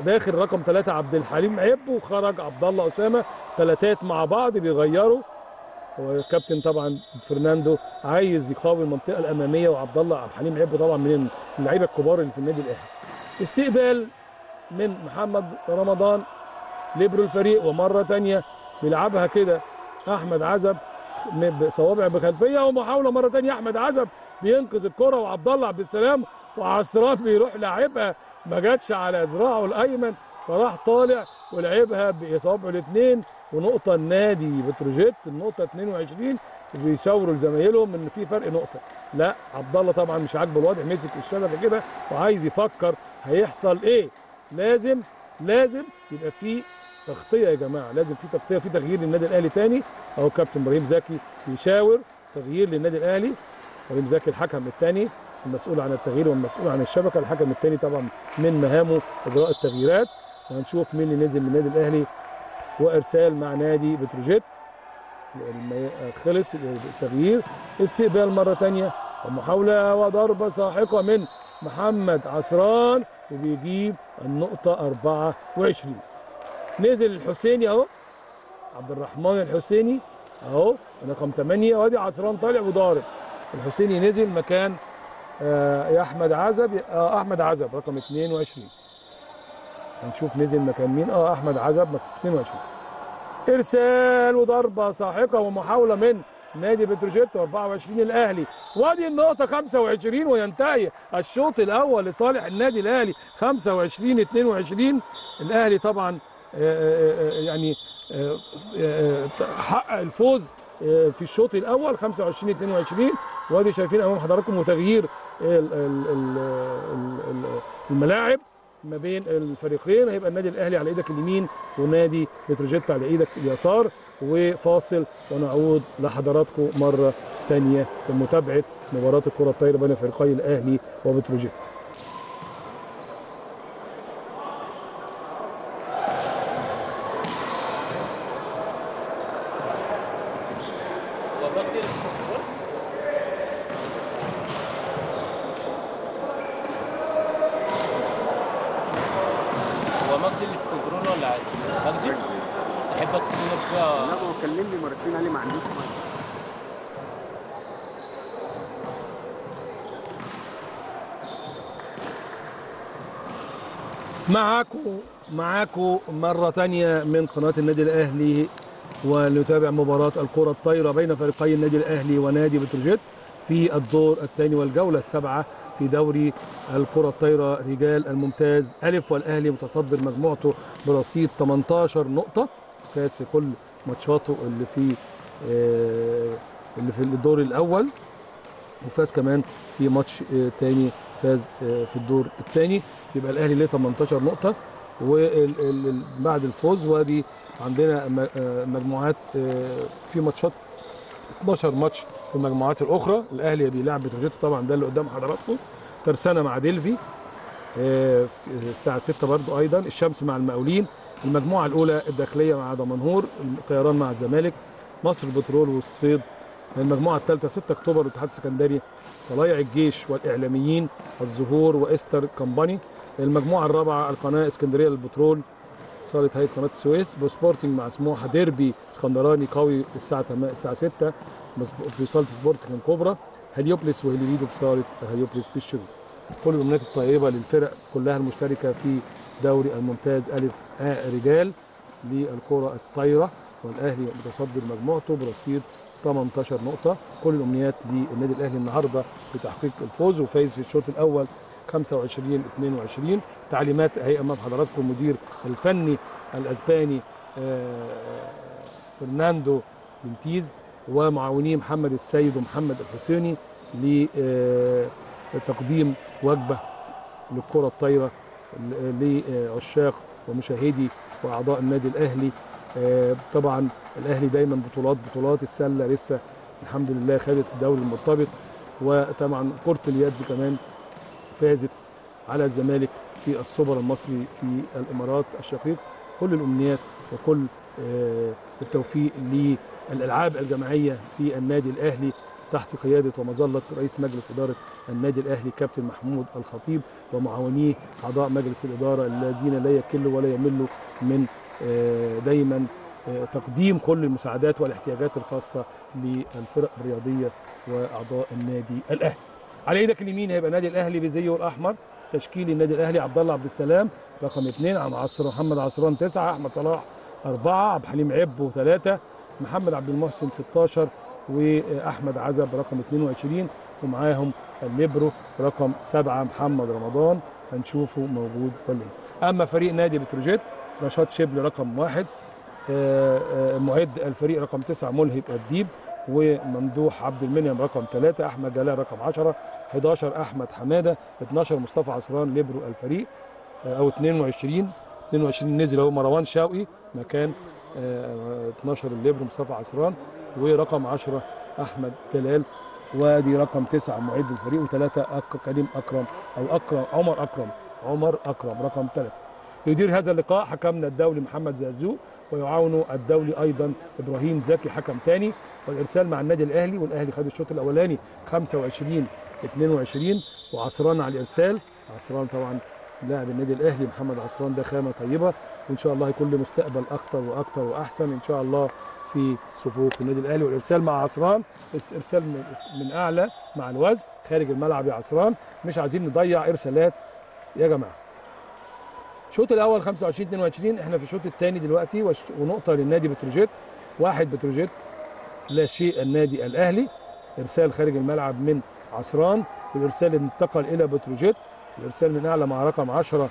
داخل رقم ثلاثة عبد الحليم عب وخرج عبد الله أسامة. ثلاثات مع بعض بيغيروا. والكابتن طبعا فرناندو عايز يقاوم المنطقة الأمامية وعبد الله عبد الحليم عب طبعا من اللعيبة الكبار اللي في النادي الأهلي. استقبال من محمد رمضان ليبرو الفريق ومرة تانية بيلعبها كده. أحمد عزب بصوابع بخلفية ومحاولة مرة تانية. أحمد عزب بينقذ الكرة وعبد الله عبد السلام وعصران بيروح لاعبها ما جاتش على ذراعه الأيمن. فراح طالع ولعبها بصوابعه الاثنين ونقطة النادي بتروجيت. النقطة 22 وبيشاوروا لزمايلهم إن في فرق نقطة. لا عبد الله طبعا مش عاجبه الوضع. مسك الشبكة كده وعايز يفكر هيحصل إيه. لازم لازم يبقى في تغطية يا جماعة. لازم في تغطية في تغيير للنادي الأهلي تاني. أهو كابتن إبراهيم زكي بيشاور تغيير للنادي الأهلي. إبراهيم زكي الحكم الثاني المسؤول عن التغيير والمسؤول عن الشبكة. الحكم الثاني طبعا من مهامه إجراء التغييرات. وهنشوف مين اللي نزل من النادي الأهلي وإرسال مع نادي بتروجيت. خلص التغيير. استقبال مرة ثانية ومحاولة وضربه ساحقة من محمد عصران وبيجيب النقطة 24 نزل الحسيني اهو. عبد الرحمن الحسيني اهو رقم 8 وادي عصران طالع وضارب. الحسيني نزل مكان آه احمد عزب آه احمد عزب رقم 22 هنشوف نزل مكان مين. آه احمد عزب مكان 22 ارسال وضربة ساحقة ومحاولة من نادي بتروجيت 24 الأهلي. وادي النقطة 25 وينتهي الشوط الأول لصالح النادي الأهلي. 25 22 الأهلي طبعا يعني آه، آه، حقق الفوز آه، في الشوط الأول 25 22 وادي شايفين أمام حضراتكم وتغيير ال- ال- ال- ال- ال- الملاعب ما بين الفريقين. هيبقى النادي الأهلي على إيدك اليمين ونادي بتروجيت على إيدك اليسار. وفاصل ونعود لحضراتكم مرة ثانية لمتابعة مباراة الكرة الطايرة بين فريقي الأهلي وبتروجيت ومجدي الكنترول هو مجدي اللي في الكنترول ولا عادي؟ مجدي تحب اتصل لا فيها ما هو كلمني مرتين قال لي ما عنديش ميه معاكم معاكم مرة تانية من قناة النادي الأهلي ونتابع مباراة الكرة الطايرة بين فريقي النادي الأهلي ونادي بتروجيت في الدور الثاني والجولة السابعة في دوري الكرة الطايرة رجال الممتاز ألف والأهلي متصدر مجموعته برصيد 18 نقطة. فاز في كل ماتشاته اللي في آه، اللي في الدور الأول. وفاز كمان في ماتش آه، تاني فاز آه، في الدور الثاني يبقى الأهلي ليه 18 نقطة. وبعد الفوز وادي عندنا مجموعات في ماتشات 12 ماتش في المجموعات الاخرى. الاهلي بيلعب بتروجيت طبعا ده اللي قدام حضراتكم. ترسانة مع ديلفي. آه، الساعة 6 برضو أيضا. الشمس مع المقاولين. المجموعة الأولى الداخلية مع دمنهور. الطيران مع الزمالك. مصر البترول والصيد. المجموعة الثالثة 6 أكتوبر. الاتحاد السكندري طلايع الجيش والإعلاميين. الزهور وإستر كمباني. المجموعة الرابعة القناة إسكندرية للبترول. صاله هيئه قناة السويس. بسبورتنج مع سموحة ديربي اسكندراني قوي الساعة 8 الساعة 6 بس- في صالة سبورتنج كوبرا. هليوبلس وهليوليدو بصاله هليوبلس بالشروق كل الأمنيات الطيبة للفرق كلها المشتركة في دوري الممتاز ألف آ رجال للكرة الطايرة. والأهلي متصدر مجموعته برصيد 18 نقطة. كل الأمنيات للنادي الأهلي النهارده بتحقيق الفوز وفايز في الشوط الأول 25 22 تعليمات هيئة امام حضراتكم المدير الفني الأسباني آه، فرناندو بنتيز ومعاونيه محمد السيد ومحمد الحسيني لتقديم وجبة للكرة الطايرة لعشاق ومشاهدي وأعضاء النادي الأهلي. آه، طبعا الأهلي دايما بطولات بطولات السلة لسه الحمد لله خدت الدوري المرتبط وطبعا كرة اليد كمان فازت على الزمالك في السوبر المصري في الإمارات الشقيق كل الأمنيات وكل آه، التوفيق للألعاب الجماعية في النادي الأهلي تحت قيادة ومظلة رئيس مجلس إدارة النادي الأهلي كابتن محمود الخطيب ومعاونيه أعضاء مجلس الإدارة الذين لا يكلوا ولا يملوا من آه، دايما آه، تقديم كل المساعدات والاحتياجات الخاصة للفرق الرياضية وأعضاء النادي الأهلي. على إيدك اليمين هيبقى النادي الاهلي بزيه الاحمر تشكيل النادي الاهلي عبد الله عبد السلام رقم اثنين عم عصر محمد عصران تسعة أحمد صلاح أربعة عبد الحليم عبو ثلاثة محمد عبد المحسن 16 وأحمد عزب رقم 22 ومعاهم الليبرو رقم سبعة محمد رمضان هنشوفه موجود ولا. أما فريق نادي بتروجيت رشاد شبل رقم واحد معد الفريق رقم تسعة مهلب الديب وممدوح عبد المنعم رقم ثلاثة أحمد جلال رقم 10 11 أحمد حمادة 12 مصطفى عصران ليبرو الفريق آه، أو 22 22 نزل هو مروان شوقي مكان آه، 12 الليبرو مصطفى عصران ورقم 10 أحمد جلال وأدي رقم تسعة معد الفريق وثلاثة أك... كريم أكرم أو أكرم عمر أكرم عمر أكرم رقم ثلاثة يدير هذا اللقاء حكمنا الدولي محمد زازو ويعاونه الدولي أيضا إبراهيم زكي حكم ثاني والإرسال مع النادي الأهلي والأهلي خد الشوط الأولاني 25 22 وعصران على الإرسال. عصران طبعا لاعب النادي الأهلي محمد عصران ده خامة طيبة وإن شاء الله يكون له مستقبل أكتر وأكتر وأحسن إن شاء الله في صفوف النادي الأهلي. والإرسال مع عصران إرسال من أعلى مع الوزن خارج الملعب يا عصران. مش عايزين نضيع إرسالات. يا جماعة. الشوط الأول 25 22 إحنا في الشوط الثاني دلوقتي ونقطة للنادي بتروجيت واحد بتروجيت لا شيء النادي الأهلي إرسال خارج الملعب من عصران الإرسال انتقل إلى بتروجيت الإرسال من أعلى مع رقم 10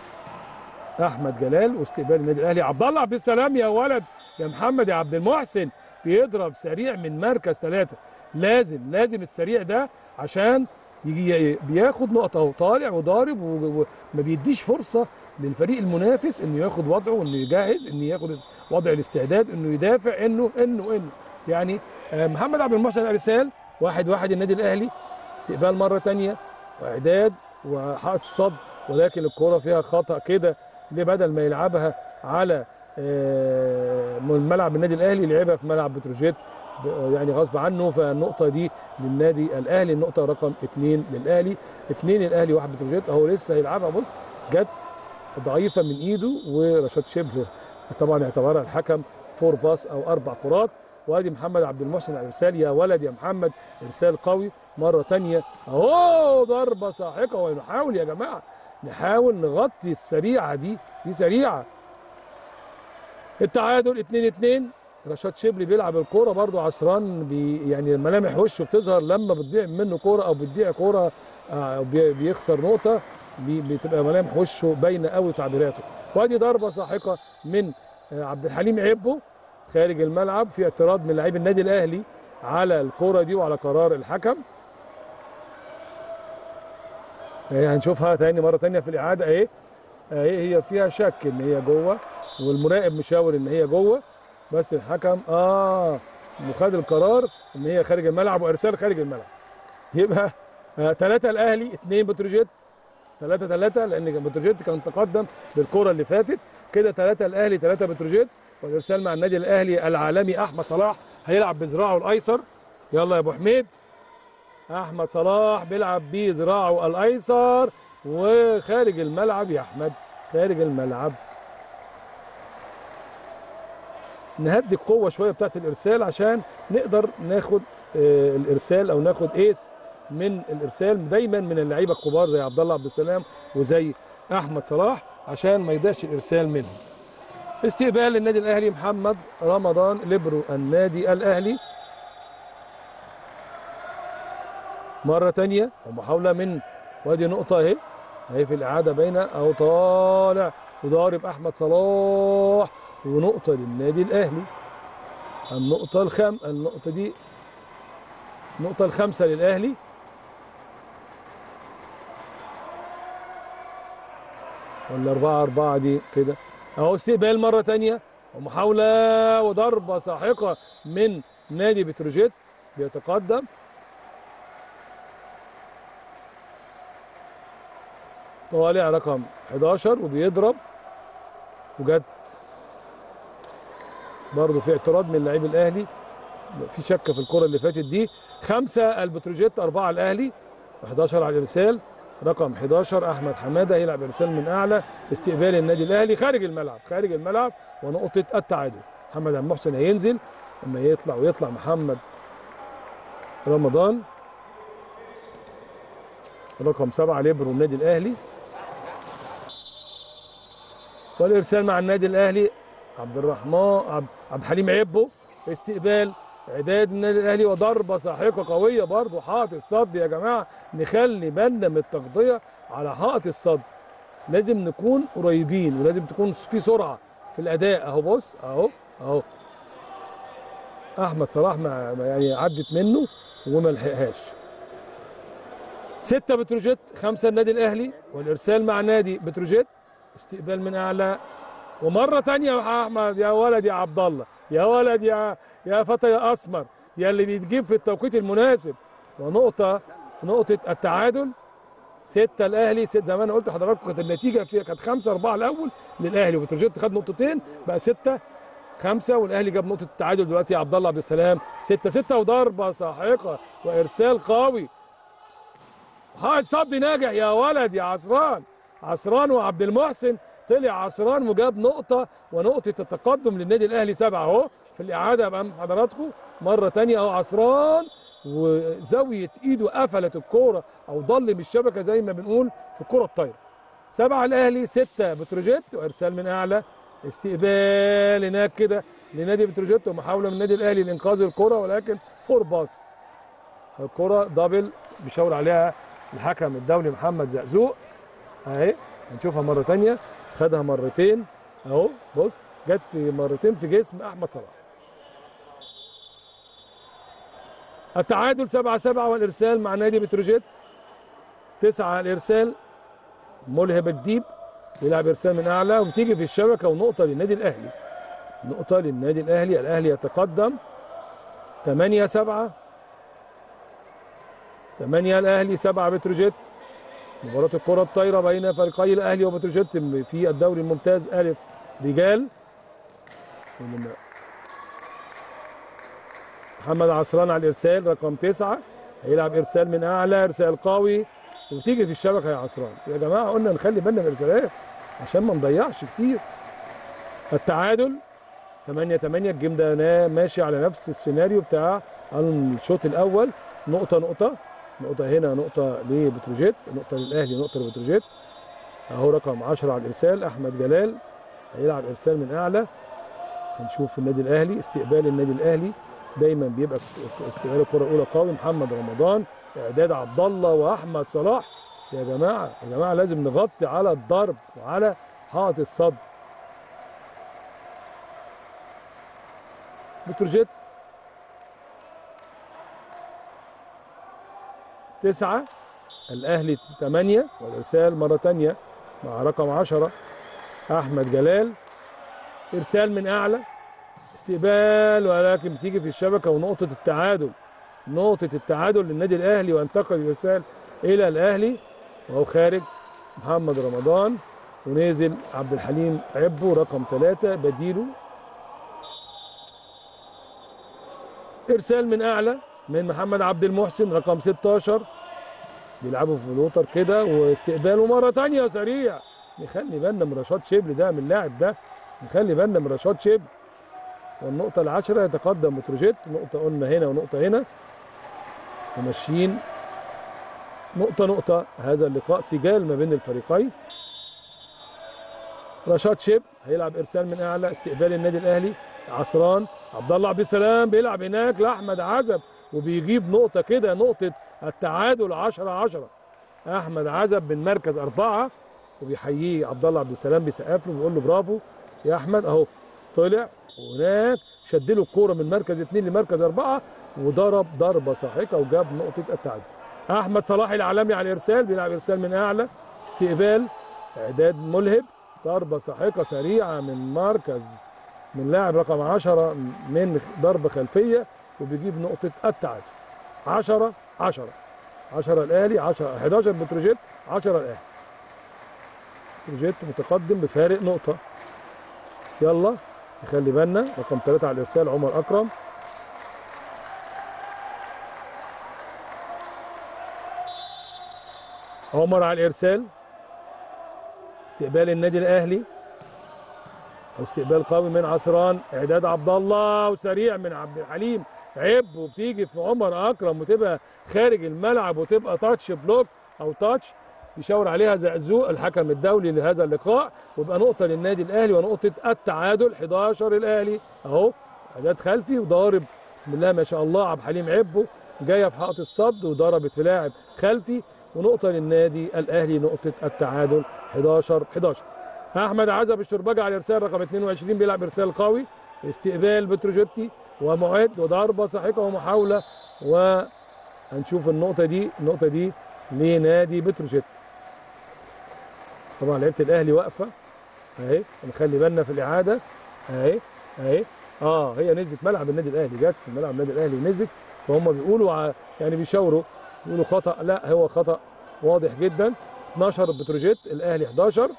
أحمد جلال واستقبال النادي الأهلي. عبد الله عبد السلام يا ولد يا محمد يا عبد المحسن بيضرب سريع من مركز ثلاثة لازم لازم السريع ده عشان يجي بياخد نقطة اهو طالع وضارب وما بيديش فرصة للفريق المنافس إنه ياخد وضعه وإنه يجهز إنه ياخد وضع الاستعداد إنه يدافع انه انه إنه. يعني آه، محمد عبد المحسن ارسال واحد واحد النادي الأهلي استقبال مرة تانية وإعداد وحائط الصد ولكن الكرة فيها خطأ كده بدل ما يلعبها على آه، من ملعب النادي الأهلي لعبها في ملعب بتروجيت. يعني غصب عنه فالنقطة دي للنادي الأهلي النقطة رقم اثنين للأهلي. اثنين الاهلي واحد بتروجيت أهو لسه هيلعبها. بص جت ضعيفة من إيده ورشاد شبل طبعا اعتبرها الحكم four passes أو أربع كرات. وآدي محمد عبد المحسن إرسال يا ولد يا محمد إرسال قوي. مرة تانية أهو ضربة ساحقة. ونحاول يا جماعة نحاول نغطي السريعة دي. دي سريعة. التعادل 2 2 رشاد شبلي بيلعب الكورة برضو عصران بي يعني ملامح وشه بتظهر لما بتضيع منه كورة أو بتضيع كورة آه، بيخسر نقطة بي- بتبقى ملامح وشه باينة قوي تعبيراته وأدي ضربة ساحقة من آه، عبد الحليم عبو خارج الملعب في اعتراض من لاعبي النادي الأهلي على الكورة دي وعلى قرار الحكم. هنشوفها تاني مرة تانية في الإعادة. اهي اهي هي؟ فيها شك إن هي جوه والمراقب مشاور إن هي جوه. بس الحكم آه وخد القرار إن هي خارج الملعب وإرسال خارج الملعب. يبقى ثلاثة الأهلي اثنين بتروجيت. ثلاثة ثلاثة لأن بتروجيت كان تقدم بالكرة اللي فاتت. كده ثلاثة الأهلي ثلاثة بتروجيت. والإرسال مع النادي الأهلي العالمي أحمد صلاح هيلعب بذراعه الأيسر. يلا يا أبو حميد. أحمد صلاح بيلعب بذراعه الأيسر. وخارج الملعب يا أحمد خارج الملعب. نهدي القوة شوية بتاعت الإرسال عشان نقدر ناخد آه، الإرسال أو ناخد ace من الإرسال دايما من اللعيبة الكبار زي عبد الله عبد السلام وزي أحمد صلاح عشان ما يضيعش الإرسال منهم. استقبال النادي الأهلي محمد رمضان ليبرو النادي الأهلي. مرة تانية ومحاولة من وآدي نقطة أهي. أهي في الإعادة باينه أو طالع وضارب أحمد صلاح. ونقطة للنادي الأهلي. النقطة الخام النقطة دي النقطة الخامسة للأهلي. ولا أربعة أربعة دي كده. أهو استقبال مرة تانية. ومحاولة وضربة ساحقة من نادي بتروجيت بيتقدم. طالع رقم 11 وبيضرب. وجت برضه في اعتراض من لاعبي الأهلي في شك في الكرة اللي فاتت دي. خمسة البتروجيت أربعة الأهلي. 11 على الإرسال. رقم 11 أحمد حمادة يلعب إرسال من أعلى. استقبال النادي الأهلي خارج الملعب خارج الملعب ونقطة التعادل. محمد عبد المحسن هينزل. أما يطلع ويطلع محمد رمضان. رقم سبعة ليبرو النادي الأهلي. والإرسال مع النادي الأهلي عبد الرحمن عبد عبد الحليم عبو استقبال اعداد النادي الأهلي وضربة ساحقة قوية برضه حائط الصد يا جماعة. نخلي بالنا من التغطية على حائط الصد. لازم نكون قريبين ولازم تكون في سرعة في الأداء. أهو بص أهو أهو. أحمد صلاح ما ما يعني عدت منه وما لحقهاش. ستة بتروجيت خمسة النادي الأهلي والإرسال مع نادي بتروجيت. استقبال من أعلى ومرة تانية يا أحمد يا ولد يا عبد الله يا ولد يا يا فتى يا أسمر يا اللي بتجيب في التوقيت المناسب. ونقطة نقطة التعادل. ستة الأهلي ست زي ما أنا قلت لحضراتكم كانت النتيجة فيها كانت خمسة أربعة الأول للأهلي وبتروجيت خد نقطتين بقت ستة خمسة والأهلي جاب نقطة التعادل دلوقتي عبد الله عبد السلام. ستة ستة وضربة ساحقة وإرسال قوي. صد ناجح يا ولد يا عصران عصران وعبد المحسن طلع عصران وجاب نقطة ونقطة التقدم للنادي الأهلي سبعة أهو. في الإعادة أمام حضراتكم مرة تانية أهو عصران وزاوية إيده قفلت الكورة أو ضل من الشبكة زي ما بنقول في الكرة الطايرة. سبعة الأهلي ستة بتروجيت وإرسال من أعلى. استقبال هناك كده لنادي بتروجيت ومحاولة من النادي الأهلي لإنقاذ الكرة ولكن four passes. الكرة double بيشاور عليها الحكم الدولي محمد زقزوق أهي هنشوفها مرة تانية. خدها مرتين. أهو بص جت في مرتين في جسم أحمد صلاح. التعادل 7 7 والإرسال مع نادي بتروجيت. تسعة الإرسال ملهب الديب يلعب إرسال من أعلى. وبتيجي في الشبكة ونقطة للنادي الأهلي. نقطة للنادي الأهلي الأهلي يتقدم. 8 7 8 الأهلي 7 بتروجيت. مباراة الكرة الطايرة بين فريقي الأهلي وبتروجيت في الدوري الممتاز ألف رجال. محمد عصران على الإرسال رقم تسعة هيلعب إرسال من أعلى إرسال قوي. وتيجي في الشبكة يا عصران يا جماعة قلنا نخلي بالنا من الإرسالات عشان ما نضيعش كتير. التعادل 8 8 الجيم ده ماشي على نفس السيناريو بتاع الشوط الأول. نقطة نقطة. نقطة هنا نقطة لبتروجيت نقطة للأهلي نقطة لبتروجيت. أهو رقم 10 على الإرسال أحمد جلال هيلعب إرسال من أعلى. هنشوف النادي الأهلي استقبال النادي الأهلي. دايما بيبقى استقبال الكرة الأولى قوي محمد رمضان إعداد عبد الله وأحمد صلاح. يا جماعة يا جماعة لازم نغطي على الضرب وعلى حائط الصد. بتروجيت تسعة الأهلي ثمانية والإرسال مرة تانية مع رقم عشرة أحمد جلال. إرسال من أعلى استقبال ولكن بتيجي في الشبكة ونقطة التعادل. نقطة التعادل للنادي الأهلي وانتقل الإرسال إلى الأهلي وهو خارج محمد رمضان ونازل عبد الحليم عبو رقم ثلاثة بديله. إرسال من أعلى من محمد عبد المحسن رقم 16 بيلعبوا في لوتر كده واستقباله مرة تانية سريع. نخلي بالنا من رشاد شبل ده من اللاعب ده. نخلي بالنا من رشاد شبل والنقطة العشرة يتقدم بتروجيت. نقطة قلنا هنا ونقطة هنا. وماشيين. نقطة نقطة. هذا اللقاء سجال ما بين الفريقين. رشاد شبل هيلعب إرسال من أعلى استقبال النادي الأهلي. عصران عبد الله عبد السلام بيلعب هناك. لأحمد عزب وبيجيب نقطة كده نقطة التعادل 10 10 أحمد عزب من مركز أربعة وبيحييه عبد الله عبد السلام بيسقف له بيقول له برافو يا أحمد. أهو طلع وهناك شد له الكورة من مركز اثنين لمركز أربعة وضرب ضربة ساحقة وجاب نقطة التعادل. أحمد صلاح العالمي على الإرسال بيلعب إرسال من أعلى استقبال إعداد ملهب ضربة ساحقة سريعة من مركز من لاعب رقم 10 من ضربة خلفية. وبيجيب نقطة التعادل. 10 10 10 الأهلي 10 11 بتروجيت 10 الأهلي. بتروجيت متقدم بفارق نقطة. يلا نخلي بالنا رقم ثلاثة على الإرسال عمر أكرم عمر على الإرسال استقبال النادي الأهلي أو استقبال قوي من عصران إعداد عبد الله وسريع من عبد الحليم عب وبتيجي في عمر أكرم وتبقى خارج الملعب وتبقى تاتش بلوك أو تاتش يشاور عليها زقزوق الحكم الدولي لهذا اللقاء. ويبقى نقطة للنادي الأهلي ونقطة التعادل 11 الأهلي أهو إعداد خلفي وضارب. بسم الله ما شاء الله عبد الحليم عبو جاية في حائط الصد وضربت في لاعب خلفي. ونقطة للنادي الأهلي نقطة التعادل 11 11 أحمد عزب الشربجي على الإرسال رقم 22 بيلعب إرسال قوي. استقبال بتروجيتي. ومعد وضربة ساحقة ومحاولة وهنشوف النقطة دي النقطة دي لنادي بتروجيت. طبعا لعيبة الأهلي واقفة أهي نخلي بالنا في الإعادة أهي أهي آه هي نزلت ملعب النادي الأهلي جت في ملعب النادي الأهلي ونزلت فهم بيقولوا يعني بيشاوروا بيقولوا خطأ لا هو خطأ واضح جدا. 12 بتروجيت الأهلي 11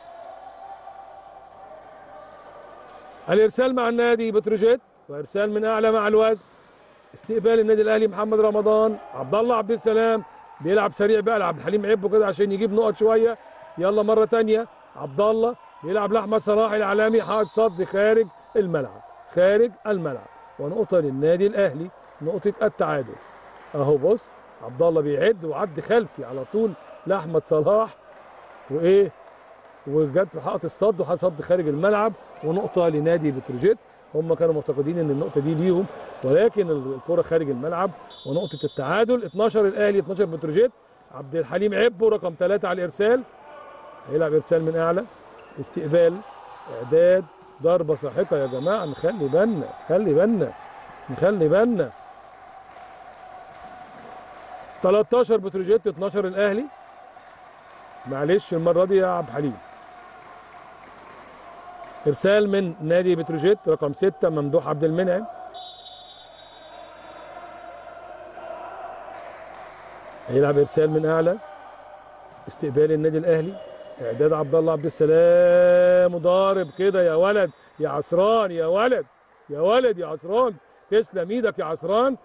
الإرسال مع النادي بتروجيت. وإرسال من أعلى مع الوزن استقبال النادي الأهلي محمد رمضان. عبد الله عبد السلام بيلعب سريع بقى لعبد الحليم عبه كده عشان يجيب نقط شوية. يلا مرة تانية عبد الله بيلعب لأحمد صلاح العالمي حائط صد خارج الملعب خارج الملعب. ونقطة للنادي الأهلي نقطة التعادل. أهو بص عبد الله بيعد وعد خلفي على طول لأحمد صلاح. وإيه؟ وجت في حائط الصد وحائط صد خارج الملعب. ونقطة لنادي بتروجيت. هم كانوا معتقدين إن النقطة دي ليهم ولكن الكرة خارج الملعب ونقطة التعادل 12 الأهلي 12 بتروجيت عبد الحليم عبو رقم ثلاثة على الإرسال هيلعب إرسال من أعلى استقبال إعداد ضربة ساحقة يا جماعة نخلي بالنا خلي بالنا نخلي بالنا. 13 بتروجيت 12 الأهلي. معلش المرة دي يا عبد الحليم. إرسال من نادي بتروجيت رقم 6 ممدوح عبد المنعم. هيلعب إرسال من أعلى. استقبال النادي الأهلي. إعداد عبد الله عبد السلام. وضارب كده. يا ولد. يا عصران. يا ولد. يا ولد. يا عصران. تسلم إيدك يا عصران.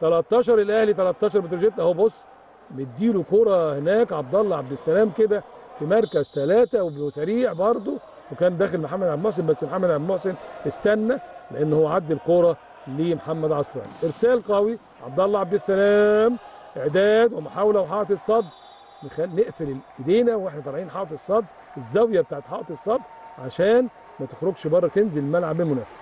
13 الأهلي 13 بتروجيت. أهو بص. مديله كرة هناك. عبد الله عبد السلام كده في مركز ثلاثة وسريع برضه وكان داخل محمد عبد المحسن بس محمد عبد المحسن استنى لأن هو عدى الكرة لمحمد عصران إرسال قوي عبد الله عبد السلام إعداد ومحاولة وحائط الصد. نقفل إيدينا وإحنا طالعين حائط الصد الزاوية بتاعت حائط الصد عشان ما تخرجش بره تنزل الملعب المنافس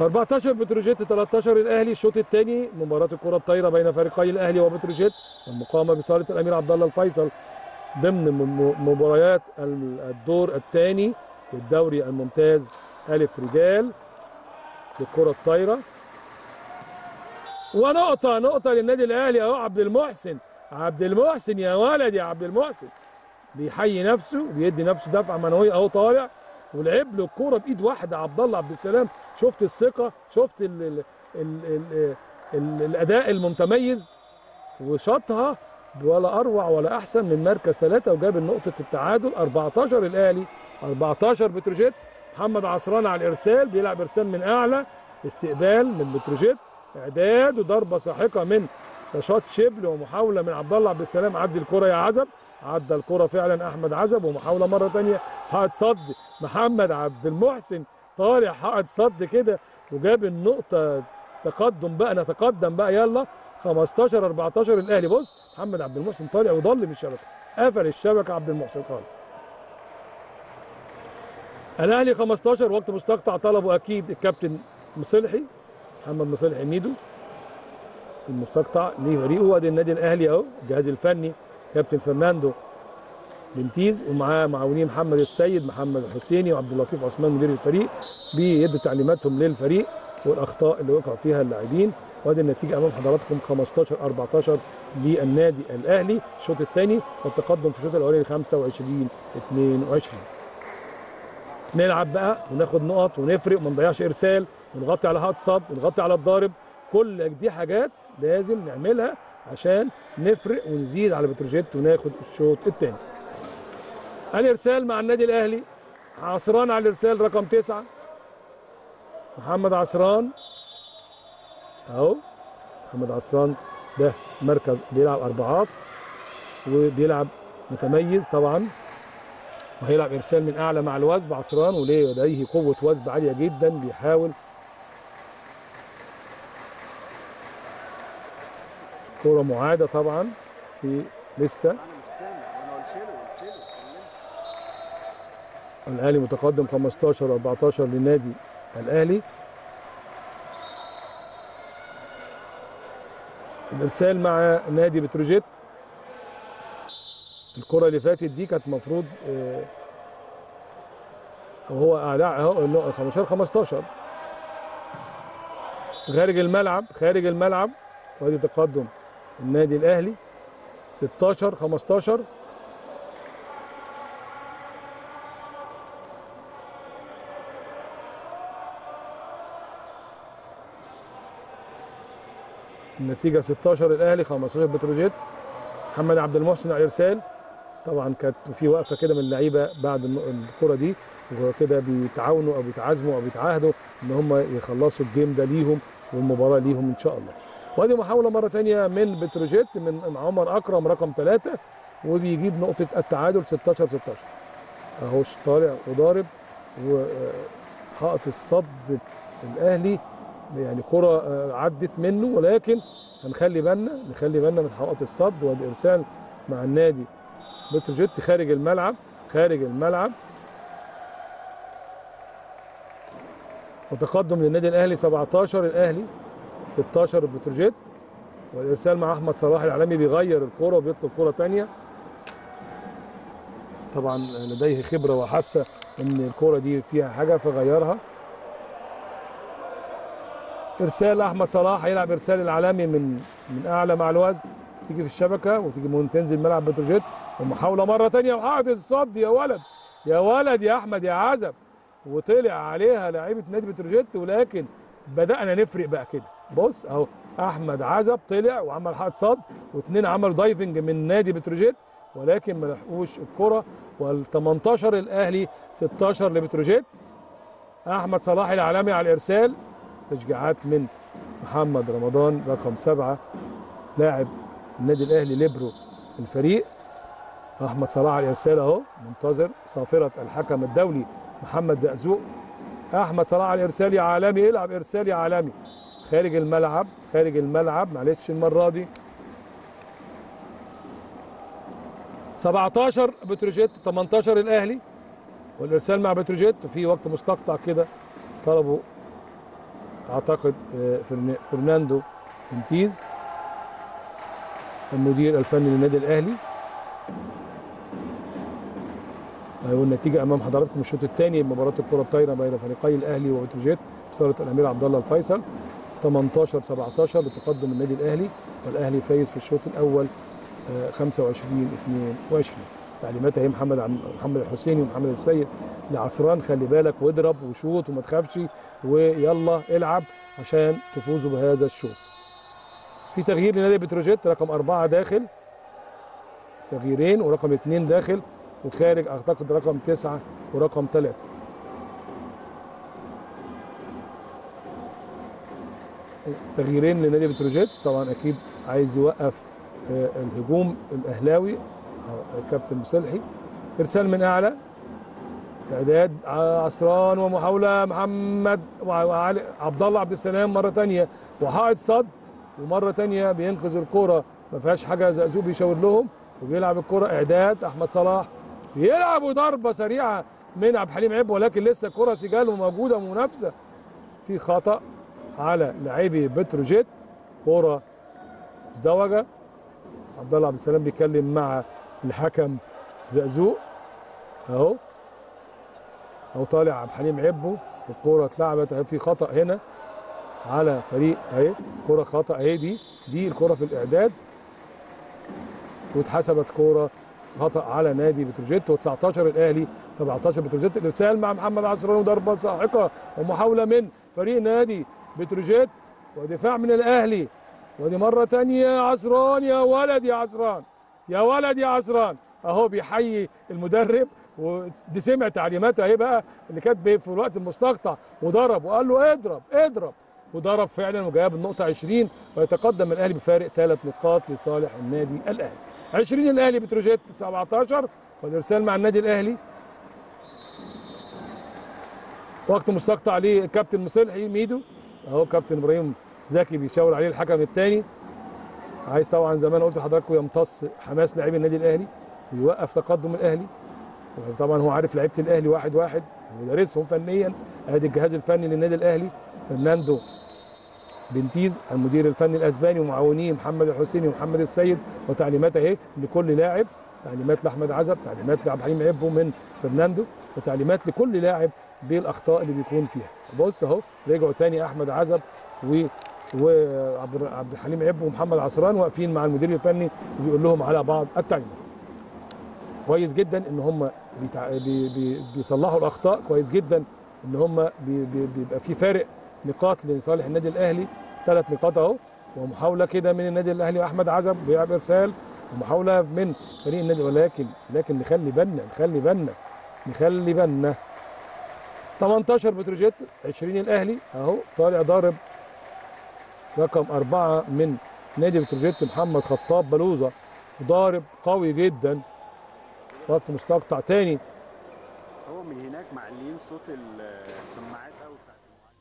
14 بتروجيت 13 الأهلي الشوط الثاني. مباراة الكرة الطايرة بين فريقي الأهلي وبتروجيت المقامه بصالة الأمير عبد الله الفيصل. ضمن مباريات ال- الدور الثاني للدوري الممتاز ألف رجال للكره الطايره ونقطه نقطة للنادي الأهلي أهو عبد المحسن. عبد المحسن يا ولد يا عبد المحسن. بيحيي نفسه بيدي نفسه دفعة معنوية أهو طالع ولعب له الكوره بإيد واحدة عبد الله عبد السلام. شفت الثقة شفت ال ال ال ال ال الأداء المتميز وشاطها ولا أروع ولا أحسن من مركز ثلاثة وجاب نقطه التعادل. 14 الاهلي 14 بتروجيت. محمد عصران على الإرسال بيلعب إرسال من أعلى. استقبال من بتروجيت. إعداد وضربة ساحقة من رشاد شبل ومحاولة من عبد الله عبد السلام. عدي الكرة يا عزب. عدى الكرة فعلا أحمد عزب. ومحاولة مرة ثانية حائط صد. محمد عبد المحسن طالع حائط صد كده وجاب النقطة تقدم بقى نتقدم بقى. يلا. 15 14 الأهلي. بص محمد عبد المحسن طالع وضل بالشبكه قفل الشبكة عبد المحسن خالص. الأهلي 15 وقت مستقطع طلبه أكيد الكابتن مصلحي محمد مصلحي ميدو. المستقطع ليه فريقه وادي النادي الأهلي أهو الجهاز الفني كابتن فرناندو بنتيز ومعاه معاونيه محمد السيد محمد الحسيني وعبد اللطيف عثمان مدير الفريق بيدوا تعليماتهم للفريق والأخطاء اللي وقعوا فيها اللاعبين. وادي النتيجة أمام حضراتكم 15 14 للنادي الأهلي. الشوط الثاني والتقدم في الشوط الأولاني 25 22 نلعب بقى وناخد نقط ونفرق وما نضيعش إرسال ونغطي على حائط صد ونغطي على الضارب. كل دي حاجات لازم نعملها عشان نفرق ونزيد على بتروجيت وناخد الشوط الثاني. الإرسال مع النادي الأهلي. عصران على الإرسال رقم تسعة. محمد عصران. أهو. محمد عصران ده مركز بيلعب أربعات وبيلعب متميز طبعا. وهيلعب إرسال من أعلى مع الوثب عصران وليه لديه قوة وثب عالية جدا بيحاول. كوره معادة طبعا في لسه. الأهلي متقدم 15 14 للنادي الأهلي. الإرسال مع نادي بتروجيت. الكرة اللي فاتت دي كانت المفروض وهو أعلى اهو إنه 15 15 خارج الملعب خارج الملعب وادي تقدم النادي الأهلي 16 15 النتيجة 16 الأهلي 15 بتروجيت. محمد عبد المحسن على الإرسال. طبعا كانت في وقفة كده من اللعيبة بعد الكرة دي وكده بيتعاونوا أو بيتعازموا أو بيتعاهدوا إن هم يخلصوا الجيم ده ليهم والمباراة ليهم إن شاء الله. وادي محاولة مرة ثانية من بتروجيت من عمر أكرم رقم ثلاثة وبيجيب نقطة التعادل 16 16 أهو طالع وضارب وحائط الصد الأهلي. يعني كرة آه، عدت منه ولكن هنخلي بالنا نخلي بالنا من حائط الصد والارسال مع النادي بتروجيت خارج الملعب خارج الملعب. وتقدم للنادي الأهلي 17 الأهلي 16 بتروجيت والإرسال مع أحمد صلاح العالمي بيغير الكرة وبيطلب كرة ثانية طبعا لديه خبرة وحاسة إن الكرة دي فيها حاجة فغيرها. إرسال أحمد صلاح هيلعب إرسال العالمي من من أعلى مع الوزن تيجي في الشبكة وتيجي تنزل ملعب بتروجيت. ومحاولة مرة ثانية وحائط الصد يا ولد يا ولد يا أحمد يا عزب وطلع عليها لعيبة نادي بتروجيت. ولكن بدأنا نفرق بقى كده. بص أهو أحمد عزب طلع وعمل حائط صد. واثنين عملوا دايفنج من نادي بتروجيت. ولكن ما لحقوش الكرة. وال 18 الأهلي 16 لبتروجيت. أحمد صلاح العالمي على الإرسال. تشجيعات من محمد رمضان رقم سبعة لاعب النادي الأهلي ليبرو الفريق. أحمد صلاح على الارسال أهو منتظر صافرة الحكم الدولي محمد زقزوق. أحمد صلاح على الارسال يا عالمي يلعب ارسال يا عالمي. خارج الملعب خارج الملعب معلش المرة دي. 17 بتروجيت 18 الأهلي. والإرسال مع بتروجيت وفي وقت مستقطع كده طلبوا أعتقد آه، فرن- فرناندو بنتيز المدير الفني للنادي الأهلي. آه، والنتيجة أمام حضراتكم الشوط الثاني مباراه الكرة الطايرة بين فريقي الأهلي وبتروجيت بصالة الأمير عبد الله الفيصل 18 17 بتقدم النادي الأهلي والأهلي فايز في الشوط الأول آه، 25 22 تعليمات اهي محمد عم محمد الحسيني ومحمد السيد لعصران. خلي بالك واضرب وشوط وما تخافش ويلا العب عشان تفوزوا بهذا الشوط. في تغيير لنادي بتروجيت رقم أربعة داخل. تغييرين ورقم اثنين داخل. وخارج أعتقد رقم تسعة ورقم ثلاثة تغييرين لنادي بتروجيت. طبعا أكيد عايز يوقف آه، الهجوم الأهلاوي. الكابتن مسلحي إرسال من أعلى. إعداد عصران ومحاولة محمد وعلي عبد الله عبد السلام مرة ثانية وحائط صد. ومرة ثانية بينقذ الكره ما فيهاش حاجة زقزوق بيشاور لهم. وبيلعب الكره إعداد أحمد صلاح. بيلعب ضربه سريعة من عبد الحليم عب ولكن لسه الكره سجال وموجودة ومنافسة. في خطأ على لاعبي بتروجيت. كره مزدوجة. عبد الله عبد السلام بيتكلم مع الحكم زقزوق أهو. أو طالع عبد الحليم عبو الكورة اتلعبت في خطأ هنا على فريق أهي كورة خطأ أهي دي دي الكورة في الإعداد. واتحسبت كورة خطأ على نادي بتروجيت و19 الأهلي 17 بتروجيت الارسال مع محمد عصران وضربة ساحقة ومحاولة من فريق نادي بتروجيت. ودفاع من الأهلي ودي مرة ثانية عصران يا ولد يا عصران. يا ولد يا عصران أهو بيحيي المدرب ودي سمع تعليماته أهي بقى اللي كانت في الوقت المستقطع وضرب وقال له اضرب اضرب. وضرب فعلا وجاب النقطة 20 ويتقدم الأهلي بفارق ثلاث نقاط لصالح النادي الأهلي. 20 الأهلي بتروجيت 17 والإرسال مع النادي الأهلي. وقت مستقطع للكابتن مصلحي ميدو. أهو كابتن إبراهيم زكي بيشاور عليه الحكم الثاني. عايز طبعا زي ما أنا قلت لحضراتكم يمتص حماس لاعبي النادي الأهلي ويوقف تقدم الأهلي. طبعا هو عارف لعيبة الأهلي واحد واحد ودارسهم فنيا. أدي الجهاز الفني للنادي الأهلي فرناندو بنتيز المدير الفني الأسباني ومعاونيه محمد الحسيني ومحمد السيد. وتعليمات أهي لكل لاعب تعليمات لأحمد عزب تعليمات لعبد الحليم عبو من فرناندو وتعليمات لكل لاعب بالأخطاء اللي بيكون فيها. بص أهو رجعوا تاني أحمد عزب و وعبد عبد الحليم عبو ومحمد عصران واقفين مع المدير الفني وبيقول لهم على بعض التعليمات كويس جدا إن هم بيتع... بي... بي... بيصلحوا الأخطاء. كويس جدا إن هم بي... بي... بيبقى في فارق نقاط لصالح النادي الأهلي. ثلاث نقاط أهو. ومحاولة كده من النادي الأهلي احمد عزب بيلعب إرسال. ومحاولة من فريق النادي. ولكن لكن نخلي بالنا نخلي بالنا نخلي بالنا. 18 بتروجيت 20 الأهلي أهو طالع ضارب رقم أربعة من نادي بتروجيت محمد خطاب بلوزة ضارب قوي جدا وقت مستقطع تاني. هو من هناك معلين صوت السماعات قوي بتاعت المعلم؟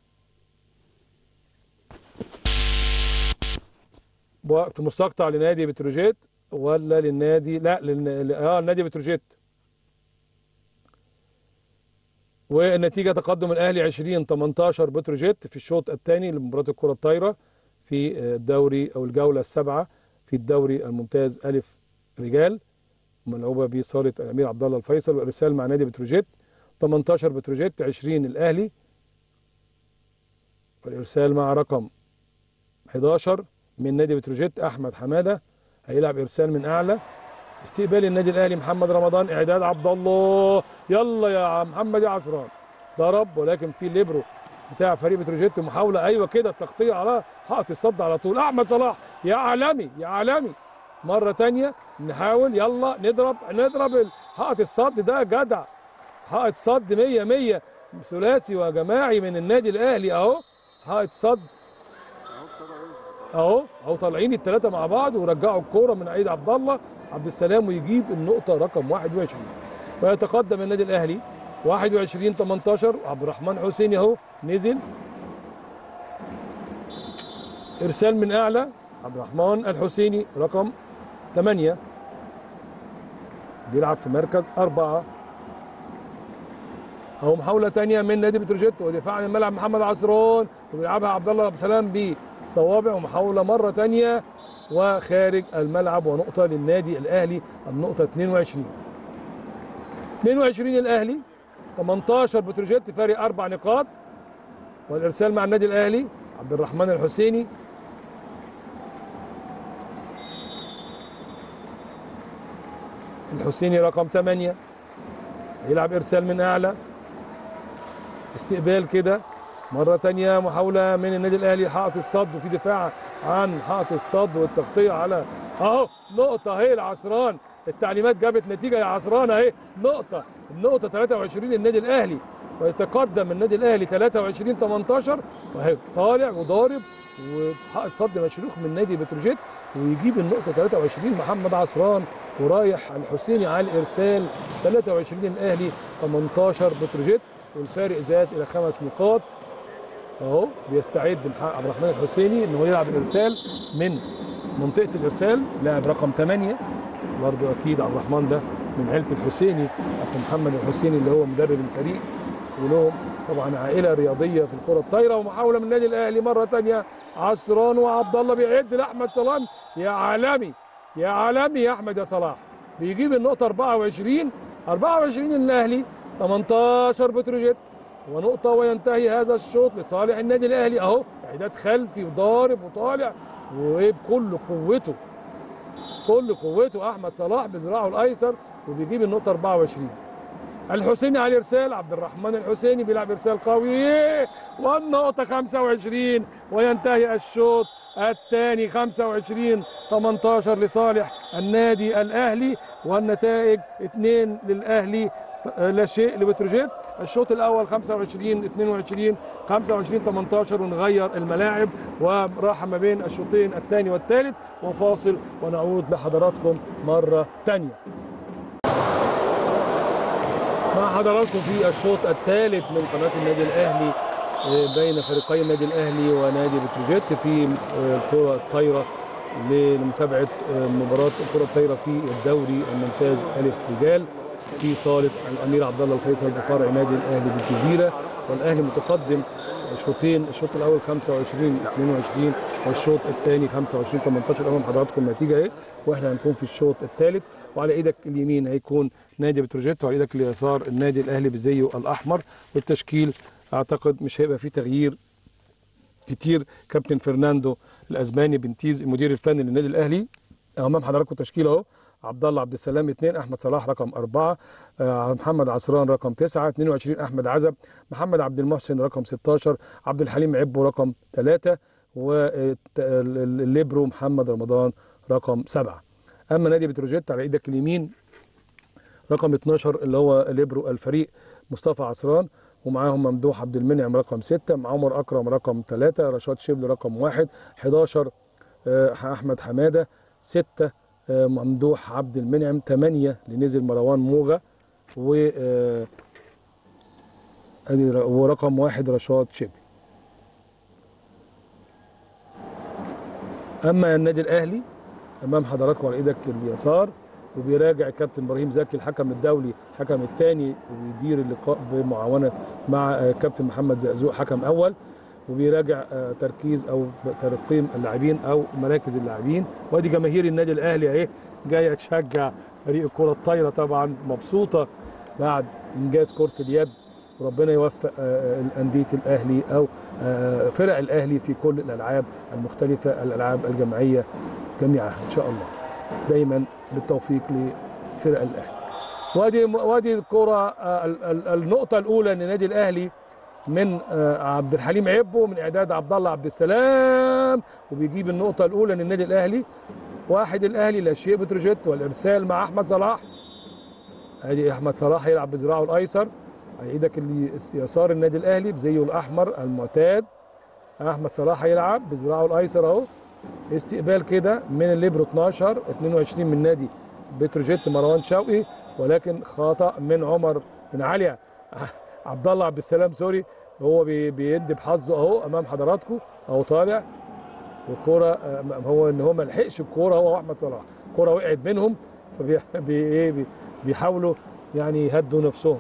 وقت مستقطع لنادي بتروجيت ولا للنادي؟ لا للن... آه نادي بتروجيت والنتيجة تقدم الأهلي 20 18 بتروجيت في الشوط الثاني لمباراة الكرة الطايرة. في الدوري أو الجولة السابعة في الدوري الممتاز ألف رجال ملعوبة بصالة الأمير عبد الله الفيصل والإرسال مع نادي بتروجيت 18 بتروجيت 20 الأهلي والإرسال مع رقم 11 من نادي بتروجيت أحمد حمادة هيلعب إرسال من أعلى. استقبال النادي الأهلي محمد رمضان إعداد عبد الله. يلا يا محمد يا عصران. ضرب ولكن في ليبرو. بتاع فريق بتروجيت محاولة. أيوه كده التغطية على حائط الصد على طول. أحمد صلاح يا عالمي يا عالمي. مرة تانية نحاول يلا نضرب نضرب حائط الصد ده جدع. حائط صد 100 100 ثلاثي وجماعي من النادي الأهلي أهو. حائط صد. أهو أهو طالعين الثلاثه مع بعض ورجعوا الكورة من عيد عبد الله. عبد السلام ويجيب النقطة رقم 21 ويتقدم النادي الأهلي 21 18 عبد الرحمن حسيني اهو نزل. إرسال من أعلى عبد الرحمن الحسيني رقم 8 بيلعب في مركز أربعة. أهو محاولة تانية من نادي بتروجيت ودفاع عن الملعب محمد عصران وبيلعبها عبد الله عبد السلام بصوابع ومحاولة مرة تانية وخارج الملعب ونقطة للنادي الأهلي النقطة 22 22 الأهلي. 18 بتروجيت فارق أربع نقاط. والإرسال مع النادي الأهلي عبد الرحمن الحسيني. الحسيني رقم 8 يلعب إرسال من أعلى. استقبال كده. مرة تانية محاولة من النادي الأهلي حائط الصد وفي دفاع عن حائط الصد والتغطية على أهو نقطة أهي العصران. التعليمات جابت نتيجة يا عصران أهي. نقطة. النقطة 23 للنادي الأهلي. ويتقدم النادي الأهلي 23 18 وأهي طالع وضارب وحائط صد مشروخ من نادي بتروجيت. ويجيب النقطة 23 محمد عصران. ورايح الحسيني على الإرسال. 23 الأهلي 18 بتروجيت. والفارق زاد إلى خمس نقاط. أهو بيستعد عبد الرحمن الحسيني إن هو يلعب الإرسال من منطقة الإرسال. لاعب رقم 8 برضو أكيد عبد الرحمن ده من عيلة الحسيني أخو محمد الحسيني اللي هو مدرب الفريق. ولهم طبعا عائلة رياضية في الكرة الطايرة ومحاولة من النادي الأهلي مرة ثانية عصران وعبد الله بيعد لأحمد سلام يا عالمي يا عالمي يا أحمد يا صلاح. بيجيب النقطة 24 24 الأهلي 18 بتروجيت. ونقطة وينتهي هذا الشوط لصالح النادي الأهلي. أهو إعداد خلفي وضارب وطالع. وبكل قوته. كل قوته أحمد صلاح بذراعه الأيسر وبيجيب النقطة 24 الحسيني على الإرسال عبد الرحمن الحسيني بيلعب إرسال قوي. والنقطة 25 وينتهي الشوط الثاني 25 18 لصالح النادي الأهلي والنتائج 2 للأهلي لا شيء لبتروجيت الشوط الأول 25 22 25 18 ونغير الملاعب وراحه ما بين الشوطين الثاني والثالث وفاصل ونعود لحضراتكم مرة ثانية مع حضراتكم في الشوط الثالث من قناة النادي الأهلي بين فريقي النادي الأهلي ونادي بتروجيت في الكره الطايرة لمتابعة مباراة الكره الطايرة في الدوري الممتاز ألف رجال. في صاله الأمير عبد الله الفيصل بفرع نادي الأهلي بالجزيرة. والأهلي متقدم شوطين الشوط الأول 25 22 والشوط الثاني 25 18 أمام حضراتكم النتيجه اهي وإحنا هنكون في الشوط الثالث. وعلى إيدك اليمين هيكون نادي بتروجيت وعلى إيدك اليسار النادي الأهلي بزيه الأحمر. والتشكيل أعتقد مش هيبقى فيه تغيير كتير. كابتن فرناندو الاسباني بنتيز المدير الفني للنادي الأهلي. أمام حضراتكم تشكيل أهو. عبد الله عبد السلام اثنين أحمد صلاح رقم أربعة آه محمد عصران رقم تسعة 22 أحمد عزب محمد عبد المحسن رقم 16 عبد الحليم عبو رقم ثلاثة والليبرو محمد رمضان رقم سبعة. أما نادي بتروجيت على إيدك اليمين رقم 12 اللي هو ليبرو الفريق مصطفى عصران ومعاهم ممدوح عبد المنعم رقم ستة مع عمر أكرم رقم ثلاثة رشاد شبل رقم واحد 11 آه، أحمد حمادة ستة آه، ممدوح عبد المنعم ثمانية لنزل مروان موغا و آه، أدي ر- ورقم واحد رشاد شبل أما النادي الأهلي أمام حضراتكم على إيدك اليسار وبيراجع كابتن إبراهيم زكي الحكم الدولي الحكم الثاني وبيدير اللقاء بمعاونة مع آه، كابتن محمد زقزوق حكم أول. وبيراجع آه، تركيز أو ترقيم اللاعبين أو مراكز اللاعبين. وأدي جماهير النادي الأهلي اهي جاية تشجع فريق الكره الطايرة طبعا مبسوطة بعد إنجاز كرة اليد. وربنا يوفق آه، آه، انديه الأهلي أو فرق الأهلي في كل الألعاب المختلفة الألعاب الجماعية جميعها إن شاء الله. دايما بالتوفيق لفرق الأهلي. وأدي وأدي الكرة ال- ال- النقطة الأولى للنادي الأهلي من آه، عبد الحليم عبو من إعداد عبد الله عبد السلام. وبيجيب النقطة الأولى للنادي الأهلي. واحد الأهلي لا شيء بتروجيت والإرسال مع أحمد صلاح. ادي أحمد صلاح يلعب بذراعه الأيسر. على إيدك اللي يسار النادي الأهلي بزيه الأحمر المعتاد. أحمد صلاح هيلعب بذراعه الأيسر أهو. استقبال كده من الليبرو 12 22 من نادي بتروجيت مروان شوقي. ولكن خطأ من عمر بن علي عبد الله عبد السلام sorry. هو بي- بيندب حظه اهو امام حضراتكم اهو طالع. والكوره آه، هو ان هو ما لحقش الكورة هو واحمد صلاح. الكورة وقعت بينهم فبي بي بي- بيحاولوا يعني يهدوا نفسهم.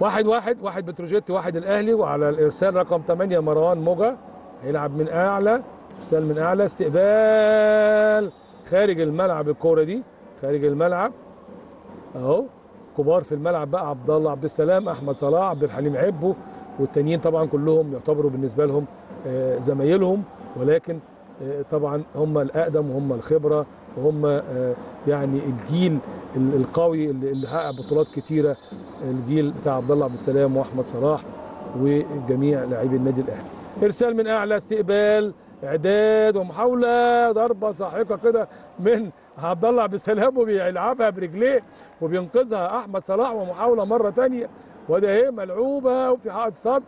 واحد واحد واحد بتروجيت واحد الاهلي وعلى الارسال رقم 8 مروان موجا هيلعب من اعلى ارسال من اعلى استقبال خارج الملعب الكورة دي خارج الملعب. اهو. كبار في الملعب بقى عبد الله عبد السلام أحمد صلاح عبد الحليم عبو والتانيين طبعا كلهم يعتبروا بالنسبة لهم آه، زمايلهم ولكن آه، طبعا هم الأقدم وهم الخبرة وهم آه، يعني الجيل ال- القوي اللي حقق بطولات كتيرة الجيل بتاع عبد الله عبد السلام وأحمد صلاح وجميع لاعبي النادي الأهلي. إرسال من أعلى استقبال إعداد ومحاولة ضربة ساحقة كده من عبد الله عبد السلام وبيلعبها برجليه وبينقذها أحمد صلاح ومحاولة مرة تانية. وده إيه؟ ملعوبة وفي حائط صد.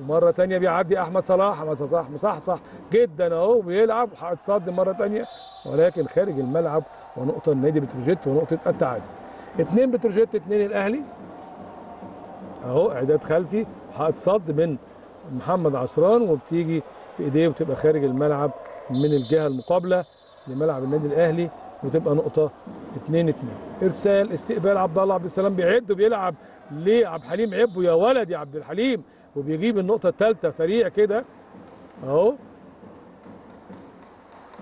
ومره تانية بيعدي أحمد صلاح. أحمد صلاح مصحصح جدا أهو بيلعب حائط صد مرة تانية. ولكن خارج الملعب ونقطة النادي بتروجيت ونقطة التعادل. اتنين بتروجيت اتنين الأهلي. أهو إعداد خلفي حائط صد من محمد عصران وبتيجي في إيديه وتبقى خارج الملعب من الجهة المقابلة لملعب النادي الأهلي وتبقى نقطة 2 2 إرسال استقبال عبد الله عبد السلام بيعد وبيلعب لعبد الحليم عبو يا ولد يا عبد الحليم. وبيجيب النقطة الثالثه سريع كده. أهو.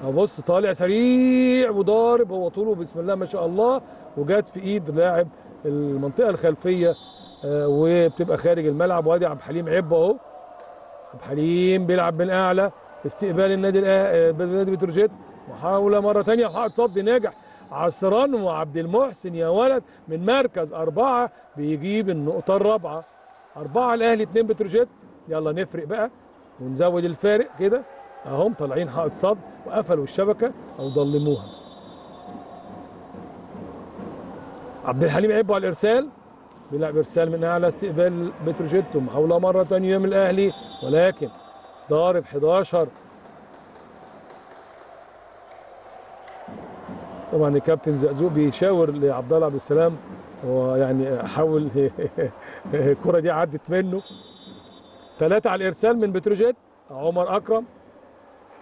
أهو بص طالع سريع وضارب هو طوله بسم الله ما شاء الله. وجات في إيد لاعب المنطقة الخلفية آه، وبتبقى خارج الملعب. وادي عبد الحليم عبو أهو. عبد الحليم بيلعب من اعلى استقبال النادي الأه- آه، نادي بتروجيت محاولة مرة ثانية وحائط صد ناجح. عصران وعبد المحسن يا ولد من مركز أربعة بيجيب النقطة الرابعة. أربعة الأهلي اثنين بتروجيت يلا نفرق بقى ونزود الفارق كده. أهم طالعين حائط صد وقفلوا الشبكة أو ضلموها. عبد الحليم عبو على الإرسال. بيلعب إرسال من أعلى استقبال بتروجيت ومحاوله مرة ثانية من الأهلي ولكن ضارب 11 طبعا الكابتن زقزوق بيشاور لعبد الله عبد السلام هو يعني حاول الكرة دي عدت منه. ثلاثة على الإرسال من بتروجيت عمر أكرم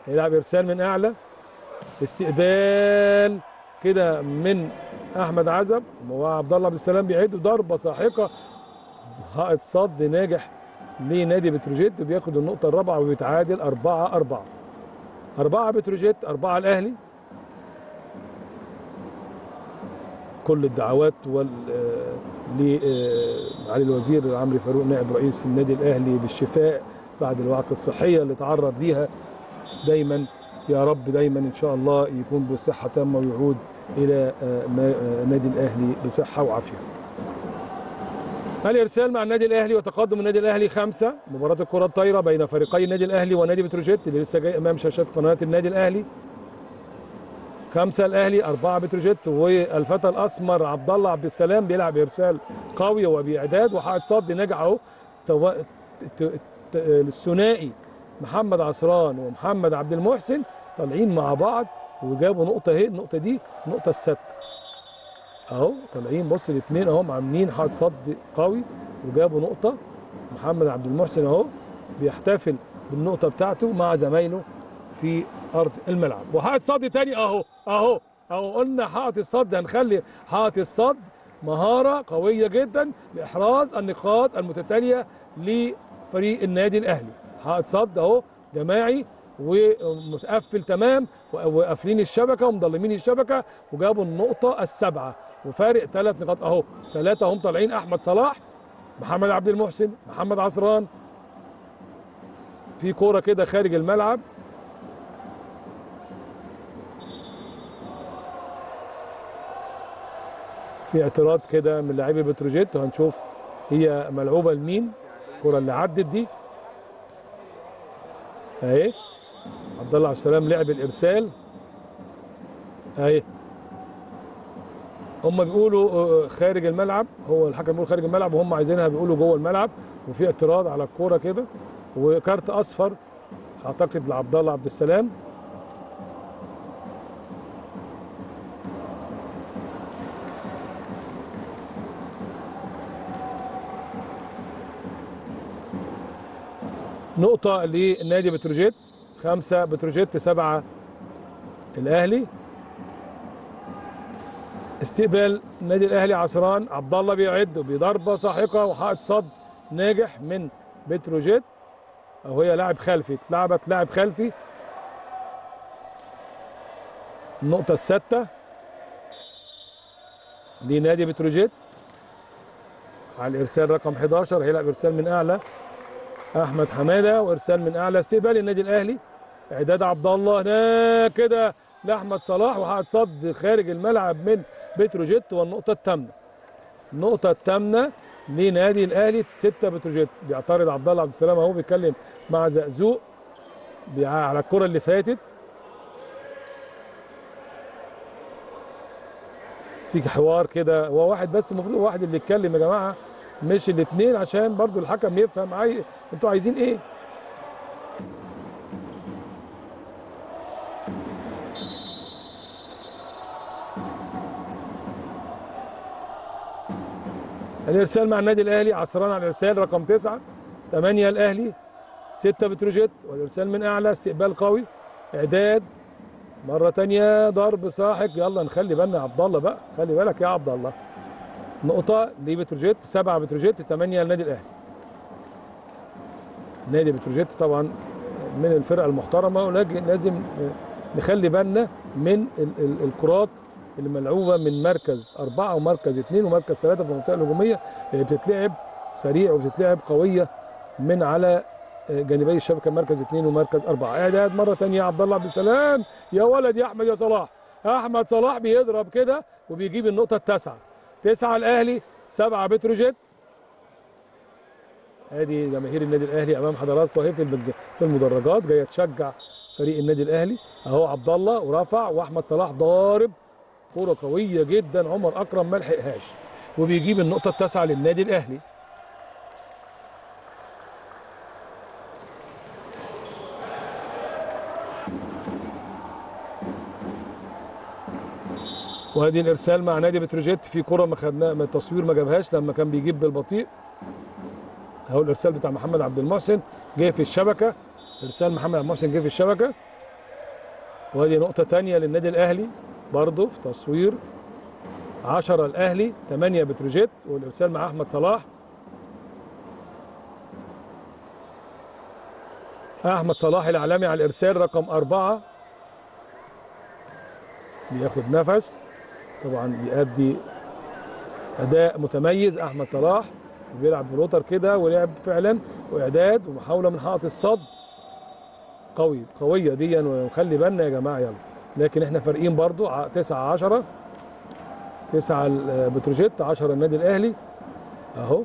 هيلعب إرسال من أعلى. استقبال كده من أحمد عزب وعبد الله عبد السلام بيعد ضربة ساحقة. حائط صد ناجح لنادي بتروجيت وبياخد النقطة الرابعة وبيتعادل 4 4 أربعة بتروجيت أربعة الأهلي. كل الدعوات وال لمعالي الوزير عمرو فاروق نائب رئيس النادي الأهلي بالشفاء بعد الوعكة الصحية اللي تعرض ليها. دايما يا رب دايما إن شاء الله يكون بصحة تامة ويعود إلى آه، آه، نادي الأهلي بصحة وعافية. الارسال مع النادي الأهلي وتقدم النادي الأهلي خمسة. مباراة الكرة الطايرة بين فريقي النادي الأهلي ونادي بتروجيت اللي لسه جاي أمام شاشات قناة النادي الأهلي. خمسة الأهلي أربعة بتروجيت والفتى الأسمر عبد الله عبد السلام بيلعب إرسال قوي وبإعداد. وحائط صد نجح ت- الثنائي محمد عصران ومحمد عبد المحسن طالعين مع بعض. وجابوا نقطة اهي النقطة دي النقطة السادسة. اهو طالعين بص الاثنين اهو عاملين حائط صد قوي وجابوا نقطة محمد عبد المحسن اهو بيحتفل بالنقطة بتاعته مع زمايله في أرض الملعب. وحائط صد تاني اهو اهو اهو قلنا حائط الصد هنخلي حائط الصد مهارة قوية جدا لإحراز النقاط المتتالية لفريق النادي الأهلي. حائط صد اهو جماعي ومتقفل تمام وقافلين الشبكة ومضلمين الشبكة وجابوا النقطة السبعه وفارق ثلاث نقاط أهو. ثلاثة هم طالعين أحمد صلاح محمد عبد المحسن محمد عصران في كورة كده خارج الملعب. في اعتراض كده من لاعبي بتروجيت وهنشوف هي ملعوبة لمين. الكره اللي عدت دي. أهي. عبد الله عبد السلام لعب الإرسال. اهي هم بيقولوا آه، خارج الملعب هو الحكم بيقول خارج الملعب وهم عايزينها بيقولوا جوه الملعب وفي اعتراض على الكورة كده وكارت أصفر أعتقد لعبد الله عبد السلام. نقطة لنادي بتروجيت. خمسة بتروجيت سبعة. الأهلي. استقبال النادي الأهلي عصران عبد الله بيعد وبضربة ساحقة وحائط صد ناجح من بتروجيت. أو هي لاعب خلفي اتلعبت لاعب خلفي. النقطة الستة. لنادي بتروجيت. على الإرسال رقم 11 هيلعب إرسال من أعلى أحمد حمادة وإرسال من أعلى استقبال النادي الأهلي. اعداد عبد الله هناك كده لأحمد صلاح وحائط صد خارج الملعب من بتروجيت والنقطة الثامنه النقطة الثامنه لنادي الأهلي 6 بتروجيت. بيعترض عبد الله عبد السلام أهو بيتكلم مع زقزوق على الكرة اللي فاتت. في حوار كده هو واحد بس المفروض واحد اللي يتكلم يا جماعة مش الاثنين عشان برضو الحكم يفهم. عاي... أنتوا عايزين إيه؟ الإرسال مع النادي الأهلي عصران على الإرسال رقم تسعة. ثمانية الأهلي ستة بتروجيت والإرسال من أعلى استقبال قوي. إعداد مرة تانية ضرب ساحق. يلا نخلي بالنا يا عبد الله بقى. خلي بالك يا عبد الله. نقطة لبتروجيت سبعة بتروجيت ثمانية للنادي الأهلي. نادي بتروجيت طبعا من الفرقة المحترمة ولكن لازم نخلي بالنا من ال- ال- الكرات اللي ملعوبة من مركز أربعة ومركز اثنين ومركز ثلاثة في المنطقة الهجومية اللي بتتلعب سريع وبتتلعب قوية من على جانبي الشبكة مركز اثنين ومركز أربعة. إعداد مرة تانية عبد الله عبد السلام. يا ولد يا أحمد يا صلاح. أحمد صلاح بيضرب كده وبيجيب النقطة التاسعة. تسعة الأهلي سبعة بتروجيت. أدي جماهير النادي الأهلي أمام حضراتكم اهي في المدرجات. جاية تشجع فريق النادي الأهلي. أهو عبد الله ورفع وأحمد صلاح ضارب كوره قوية جدا عمر أكرم ما لحقهاش. وبيجيب النقطة التاسعة للنادي الأهلي. وادي الإرسال مع نادي بتروجيت في كرة ما خدناها ما التصوير ما جابهاش لما كان بيجيب بالبطيء. أهو الإرسال بتاع محمد عبد المحسن. جه في الشبكة. إرسال محمد عبد المحسن جه في الشبكة. وادي نقطة تانية للنادي الأهلي. برضه في تصوير 10 الأهلي 8 بتروجيت والإرسال مع أحمد صلاح. أحمد صلاح العالمي على الإرسال رقم أربعة. بياخد نفس. طبعا بيأدي أداء متميز أحمد صلاح. بيلعب بروتر كده ولعب فعلا وإعداد ومحاولة من حائط الصد. قوي قوية دي ونخلي بالنا يا جماعة يلا. لكن إحنا فارقين برضو 9 10 9 بتروجيت 10 النادي الأهلي. أهو.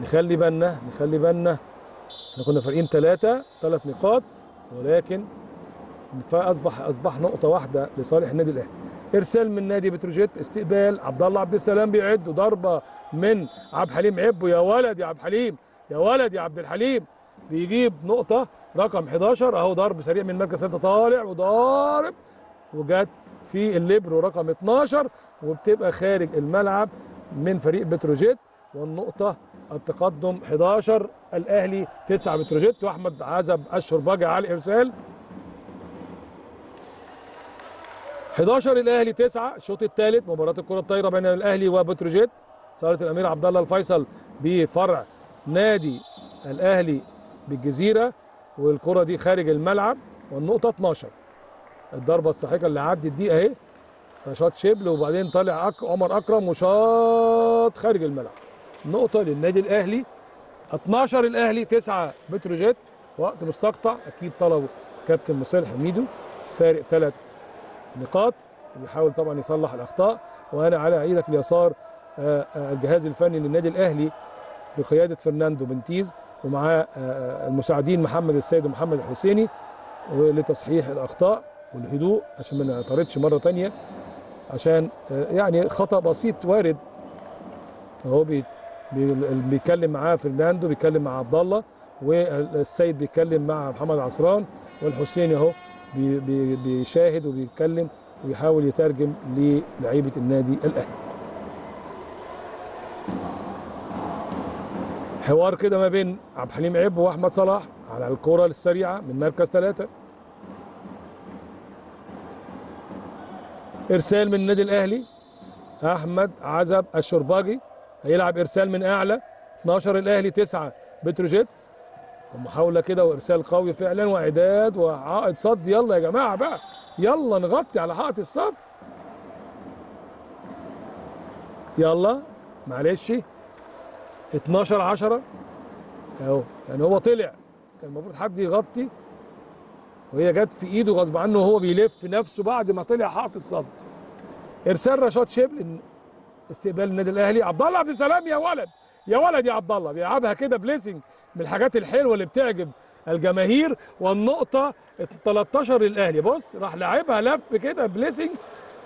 نخلي بالنا نخلي بالنا. إحنا كنا فارقين ثلاثة ثلاث نقاط. ولكن فاصبح أصبح نقطة واحدة لصالح النادي الأهلي. إرسال من نادي بتروجيت استقبال. عبد الله عبد السلام بيعد ضربة من عبد الحليم عبو. يا ولد يا عبد الحليم يا ولد يا عبد الحليم. بيجيب نقطة رقم 11 أهو ضرب سريع من مركز ثلاثة طالع وضارب وجت في الليبرو رقم 12 وبتبقى خارج الملعب من فريق بتروجيت. والنقطة التقدم 11 الأهلي 9 بتروجيت وأحمد عزب الشرباجي على الارسال 11 الأهلي 9 الشوط الثالث مباراة الكرة الطايرة بين الأهلي وبتروجيت. صالة الأمير عبد الله الفيصل بفرع نادي الأهلي بالجزيرة والكرة دي خارج الملعب والنقطة 12 الضربة الساحقة اللي عدت دي أهي. رشاد شبل وبعدين طالع أك... عمر أكرم وشاط خارج الملعب. نقطة للنادي الأهلي. 12 الأهلي 9 بتروجيت. وقت مستقطع أكيد طلبه كابتن مصالح حميدو. فارق ثلاث نقاط. بيحاول طبعا يصلح الأخطاء. وأنا على إيدك اليسار آه، آه، الجهاز الفني للنادي الأهلي بقيادة فرناندو بنتيز. ومعاه آه، المساعدين محمد السيد ومحمد الحسيني لتصحيح الأخطاء والهدوء عشان ما نعترضش مرة تانية عشان آه، يعني خطأ بسيط وارد. هو بي- بي- بيتكلم معاه فرناندو بيتكلم مع عبد الله والسيد بيتكلم مع محمد عصران والحسيني أهو بي- بي- بيشاهد وبيتكلم ويحاول يترجم للعيبة النادي الأهلي. حوار كده ما بين عبد الحليم عب وأحمد صلاح على الكرة السريعة من مركز ثلاثة. إرسال من النادي الأهلي أحمد عزب الشرباجي. هيلعب إرسال من أعلى 12 الأهلي 9 بتروجيت. ومحاوله كده وإرسال قوي فعلا وإعداد وعائد صد. يلا يا جماعة بقى يلا نغطي على حائط الصد. يلا معلش. 12 10 اهو يعني هو طلع. كان المفروض حد يغطي. وهي جت في ايده غصب عنه وهو بيلف نفسه بعد ما طلع حائط الصد ارسال رشاد شبل استقبال النادي الأهلي. عبد الله عبد السلام يا ولد. يا ولد يا عبد الله بيلعبها كده placing من الحاجات الحلوة اللي بتعجب الجماهير. والنقطة 13 للأهلي. بص راح لعبها لف كده placing.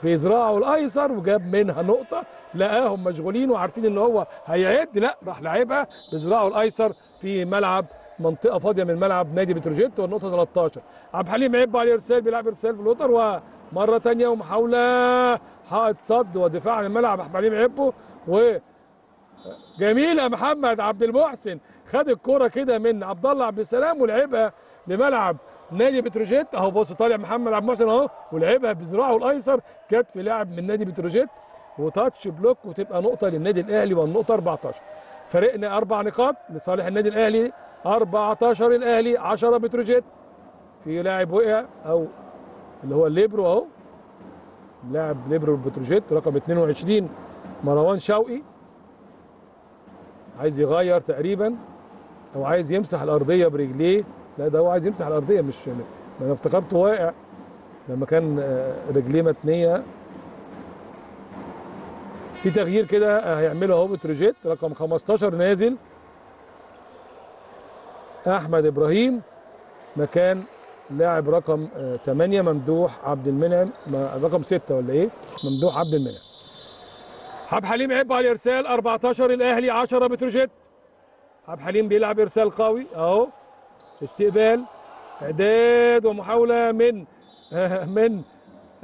بذراعه الأيسر وجاب منها نقطة لقاهم مشغولين وعارفين إن هو هيعد. لا راح لعبها. بذراعه الأيسر في ملعب منطقة فاضية من ملعب نادي بتروجيت والنقطه 13 عبد الحليم عيب على الارسال بيلعب ارسال في الوتر ومرة ثانية ومحاوله حائط صد ودفاع عن الملعب. عبد الحليم عبه و جميله محمد عبد المحسن خد الكرة كده من عبد الله عبد السلام ولعبها لملعب نادي بتروجيت. اهو بص طالع محمد عبد المحسن اهو ولعبها بذراعه الايسر. كانت في لاعب من نادي بتروجيت. وتاتش بلوك وتبقى نقطة للنادي الأهلي والنقطة 14 فرقنا أربع نقاط لصالح النادي الأهلي. 14 الأهلي 10 بتروجيت. في لاعب وقع أو اللي هو الليبرو أهو. لاعب ليبرو بتروجيت رقم 22 مروان شوقي. عايز يغير تقريبا أو عايز يمسح الأرضية برجليه. لا ده هو عايز يمسح الأرضية مش ما أنا افتكرته واقع لما كان آه، رجليه متنية. في تغيير كده آه، هيعمله أهو بتروجيت رقم 15 نازل. أحمد إبراهيم مكان لاعب رقم 8 ممدوح عبد المنعم رقم 6 ولا إيه؟ ممدوح عبد المنعم. عبد الحليم عيب على الإرسال 14 الأهلي 10 بتروجيت. عبد الحليم بيلعب إرسال قوي أهو. استقبال إعداد ومحاولة من من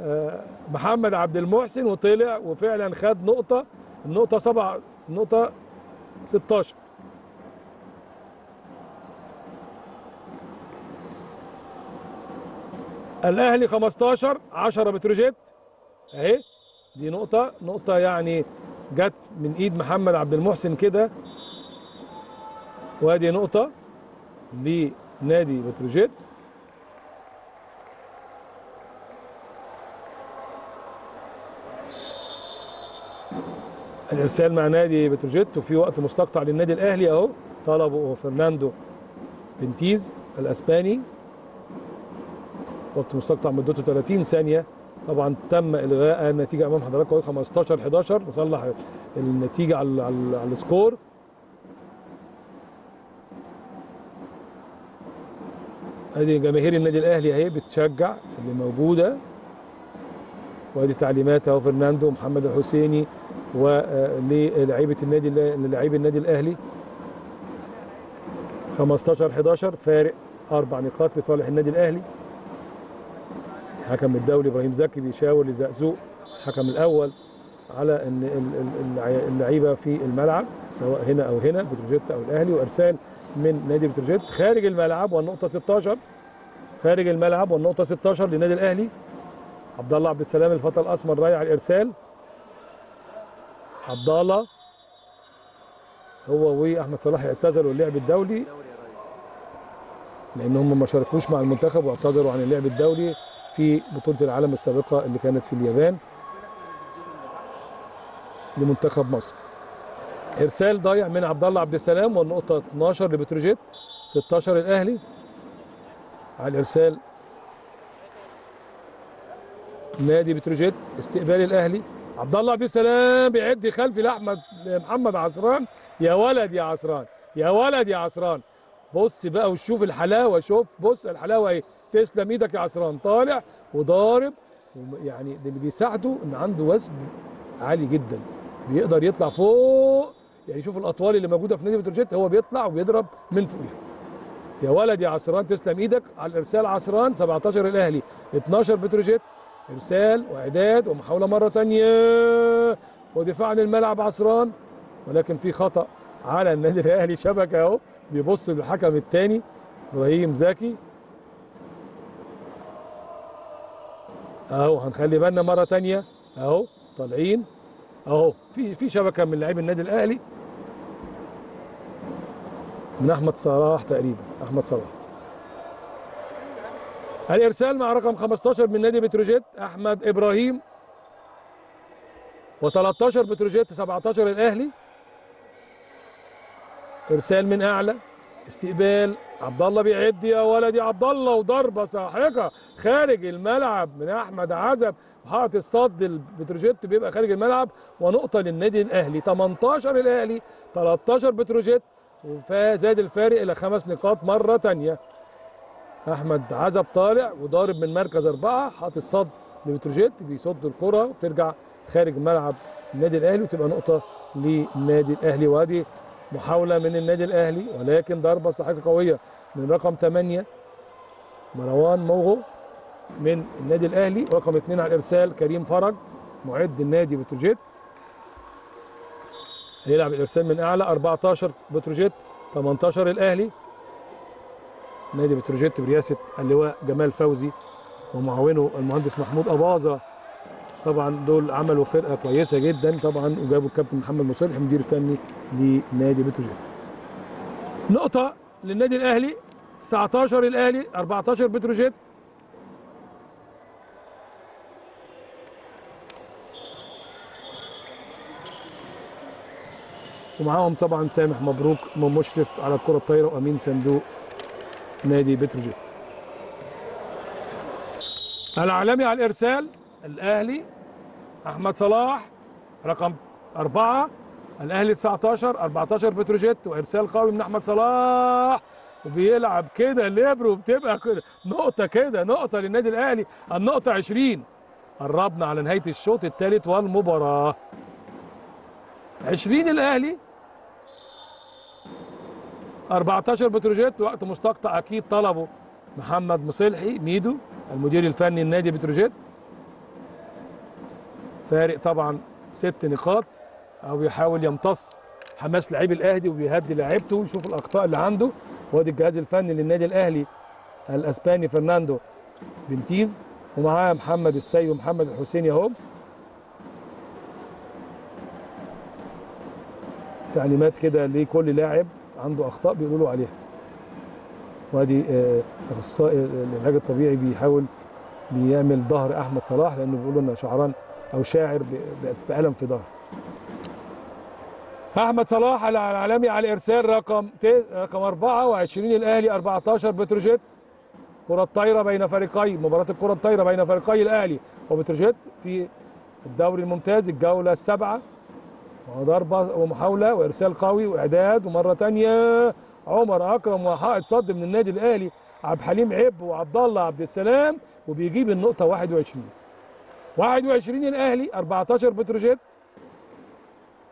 آه، محمد عبد المحسن وطلع وفعلا خد نقطة النقطة سبعة النقطة 16 الأهلي 15 10 بتروجيت. أهي دي نقطة نقطة يعني جت من إيد محمد عبد المحسن كده. وأدي نقطة لنادي بتروجيت. الإرسال مع نادي بتروجيت وفي وقت مستقطع للنادي الأهلي أهو طلبه فرناندو بنتيز الأسباني. وقت مستقطع مدته 30 ثانية. طبعا تم إلغاء النتيجة أمام حضراتكم 15 11 نصلح النتيجة على السكور. ادي جماهير النادي الأهلي اهي بتشجع اللي موجودة وادي تعليمات اهو فرناندو ومحمد الحسيني وللاعيبه النادي للاعيب النادي الأهلي. 15 11 فارق أربع نقاط لصالح النادي الأهلي. الحكم الدولي إبراهيم زكي بيشاور لزقزوق الحكم الأول على إن اللعيبة في الملعب سواء هنا أو هنا بتروجيت أو الأهلي وأرسال من نادي بتروجيت خارج الملعب والنقطة 16 خارج الملعب والنقطة 16 للنادي الأهلي. عبد الله عبد السلام الفتى الأسمر رايح على الإرسال. عبد الله. هو وأحمد صلاح اعتزلوا اللعب الدولي. لأن هم ما شاركوش مع المنتخب واعتذروا عن اللعب الدولي في بطولة العالم السابقة اللي كانت في اليابان. لمنتخب مصر. إرسال ضايع من عبد الله عبد السلام والنقطة 12 لبتروجيت 16 الأهلي. على الإرسال نادي بتروجيت استقبال الأهلي. عبد الله عبد السلام بيعد خلفي لاحمد محمد عصران يا ولد يا عصران يا ولد يا عصران بص بقى وشوف الحلاوة شوف بص الحلاوة اهي تسلم إيدك يا عصران طالع وضارب يعني اللي بيساعده إن عنده وزن عالي جدا. بيقدر يطلع فوق. يعني شوف الأطوال اللي موجودة في نادي بتروجيت هو بيطلع وبيضرب من فوقها يا ولد يا عصران تسلم إيدك على الإرسال. عصران 17 الأهلي 12 بتروجيت. إرسال وإعداد ومحاولة مرة ثانية ودفاع عن الملعب عصران ولكن في خطأ على النادي الأهلي. شبكة أهو بيبص للحكم الثاني إبراهيم زكي. أهو هنخلي بالنا مرة ثانية أهو طالعين. أهو. في في شبكة من لاعبي النادي الأهلي. من أحمد صلاح تقريبا. أحمد صلاح. الارسال مع رقم 15 من نادي بتروجيت؟ أحمد إبراهيم. و13 بتروجيت 17 الأهلي. إرسال من أعلى. استقبال عبد الله بيعد يا ولدي. عبد الله وضربة ساحقة خارج الملعب من أحمد عزب. وحاطط الصد البتروجيت بيبقى خارج الملعب. ونقطة للنادي الأهلي. 18 الأهلي 13 بتروجيت. وزاد الفارق إلى خمس نقاط مرة ثانية أحمد عزب طالع وضارب من مركز أربعة. حاطط الصد لبتروجيت بيصد الكرة وترجع خارج ملعب النادي الأهلي. وتبقى نقطة للنادي الأهلي. وادي محاولة من النادي الأهلي ولكن ضربة ساحقه قوية من رقم 8 مروان موغو من النادي الأهلي رقم 2 على الإرسال كريم فرج معد النادي بتروجيت. هيلعب الإرسال من أعلى 14 بتروجيت 18 الأهلي. نادي بتروجيت برئاسه اللواء جمال فوزي ومعاونه المهندس محمود أباظة. طبعا دول عملوا فرقة كويسة جدا طبعا وجابوا الكابتن محمد مصالح مدير فني لنادي بتروجيت نقطة للنادي الأهلي 19 الأهلي 14 بتروجيت ومعاهم طبعا سامح مبروك مشرف على الكره الطايرة وأمين صندوق نادي بتروجيت العالمي على الإرسال. الأهلي أحمد صلاح رقم أربعة. الأهلي 19 14 بتروجيت وإرسال قوي من أحمد صلاح. وبيلعب كده ليبرو بتبقى كده نقطة كده نقطة للنادي الأهلي. النقطة 20 قربنا على نهاية الشوط الثالث والمباراة. 20 الأهلي. 14 بتروجيت وقت مستقطع أكيد طلبه محمد مصلحي ميدو المدير الفني النادي بتروجيت. فارق طبعا ست نقاط أو يحاول يمتص حماس لعيب الأهلي وبيهدي لعيبته ويشوف الأخطاء اللي عنده. وادي الجهاز الفني للنادي الأهلي الأسباني فرناندو بنتيز ومعاه محمد السيد ومحمد الحسيني أهو. تعليمات كده لكل لاعب عنده أخطاء بيقولوا عليها. وادي آه، اخصائي العلاج الطبيعي بيحاول بيعمل ظهر أحمد صلاح لأنه بيقولوا إن شعران أو شاعر ب- ب- بألم في ظهره. أحمد صلاح العالمي على الإرسال رقم. رقم 24 الأهلي 14 بتروجيت. كرة الطايرة بين فريقي مباراة الكرة الطايرة بين فريقي الأهلي وبتروجيت في الدوري الممتاز الجولة السابعة. وضربة ومحاولة وإرسال قوي وإعداد. ومرة تانية عمر أكرم وحائط صد من النادي الأهلي عبد الحليم عب وعبد الله عبد السلام. وبيجيب النقطة 21 21 الأهلي 14 بتروجيت.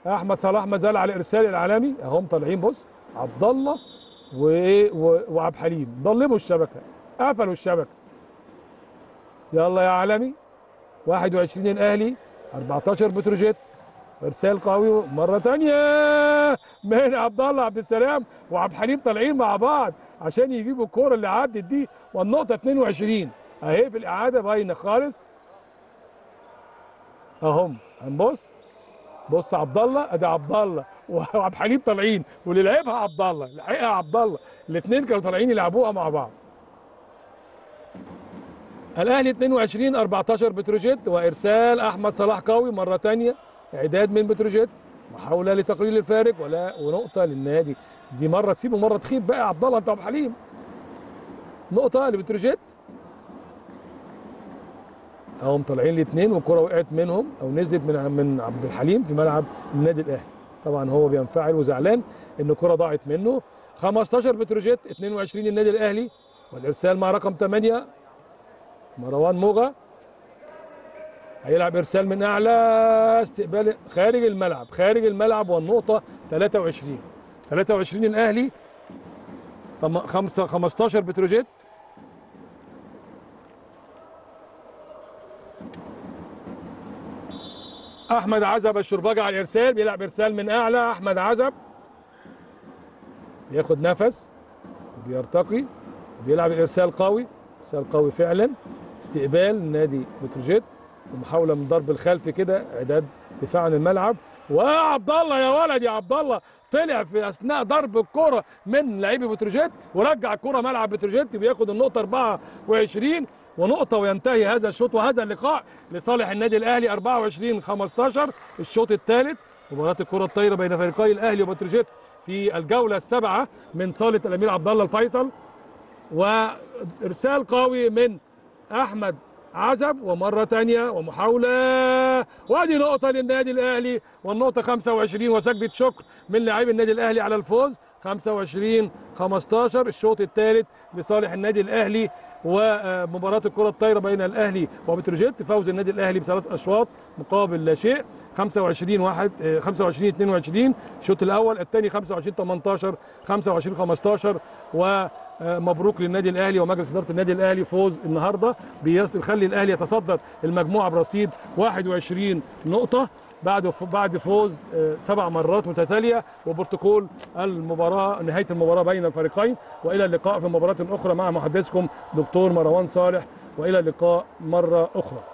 أحمد صلاح ما زال على الارسال العالمي. أهم طالعين بص عبد الله و... وعبد الحليم. ضلموا الشبكة قفلوا الشبكة. يلا يا عالمي. 21 الأهلي 14 بتروجيت. إرسال قوي مرة تانية. من عبد الله عبد السلام وعبد الحليم طالعين مع بعض عشان يجيبوا الكورة اللي عدت دي. والنقطة 22 أهي في الإعادة باينة خالص. اهم هنبص بص عبد الله ادي عبد الله وعبد الحليم طالعين واللي لعبها عبد الله لحقها عبد الله الاثنين كانوا طالعين يلعبوها مع بعض. الأهلي 22 14 بتروجيت وإرسال أحمد صلاح قوي مرة ثانية إعداد من بتروجيت محاوله لتقليل الفارق ولا ونقطة للنادي. دي مرة تسيب ومرة تخيب بقى عبد الله أنت وعبد الحليم نقطة لبتروجيت. اهم طالعين الاثنين والكرة وقعت منهم أو نزلت من من عبد الحليم في ملعب النادي الاهلي. طبعا هو بينفعل وزعلان إن الكرة ضاعت منه. 15 بتروجيت 22 النادي الاهلي. والإرسال مع رقم 8 مروان موغا. هيلعب إرسال من أعلى استقبال خارج الملعب خارج الملعب والنقطة 23 23 الأهلي. طم- خمسة 15 بتروجيت. أحمد عزب الشرباجي على الإرسال بيلعب إرسال من أعلى. أحمد عزب بياخد نفس وبيرتقي وبيلعب الارسال قوي إرسال قوي فعلا. استقبال نادي بتروجيت ومحاولة من ضرب الخلفي كده إعداد دفاع عن الملعب. وعبد الله يا ولد يا عبد الله طلع في أثناء ضرب الكرة من لعيبه بتروجيت ورجع الكره ملعب بتروجيت بياخد النقطة 24 ونقطة وينتهي هذا الشوط وهذا اللقاء لصالح النادي الأهلي 24 15 الشوط الثالث. مباراة الكرة الطايرة بين فريقي الأهلي وبتروجيت في الجولة السابعة من صالة الأمير عبد الله الفيصل. وإرسال قوي من أحمد عزب ومرة ثانية ومحاولة. وادي نقطة للنادي الأهلي والنقطة 25 وسجدة شكر من لاعبي النادي الأهلي على الفوز. 25 15 الشوط الثالث لصالح النادي الأهلي. ومباراة الكرة الطايرة بين الأهلي وبتروجيت. فوز النادي الأهلي بثلاث أشواط مقابل لا شيء. 25 واحد آه، 25 22 الشوط الأول الثاني 25 18 25 15 ومبروك للنادي الأهلي ومجلس إدارة النادي الأهلي فوز النهاردة بيص- بيخلي الأهلي يتصدر المجموعة برصيد 21 نقطة. بعد بعد فوز آه، سبع مرات متتالية وبروتوكول المباراة نهاية المباراة بين الفريقين. وإلى اللقاء في مباراة أخرى مع محدثكم دكتور مروان صالح. وإلى اللقاء مرة أخرى.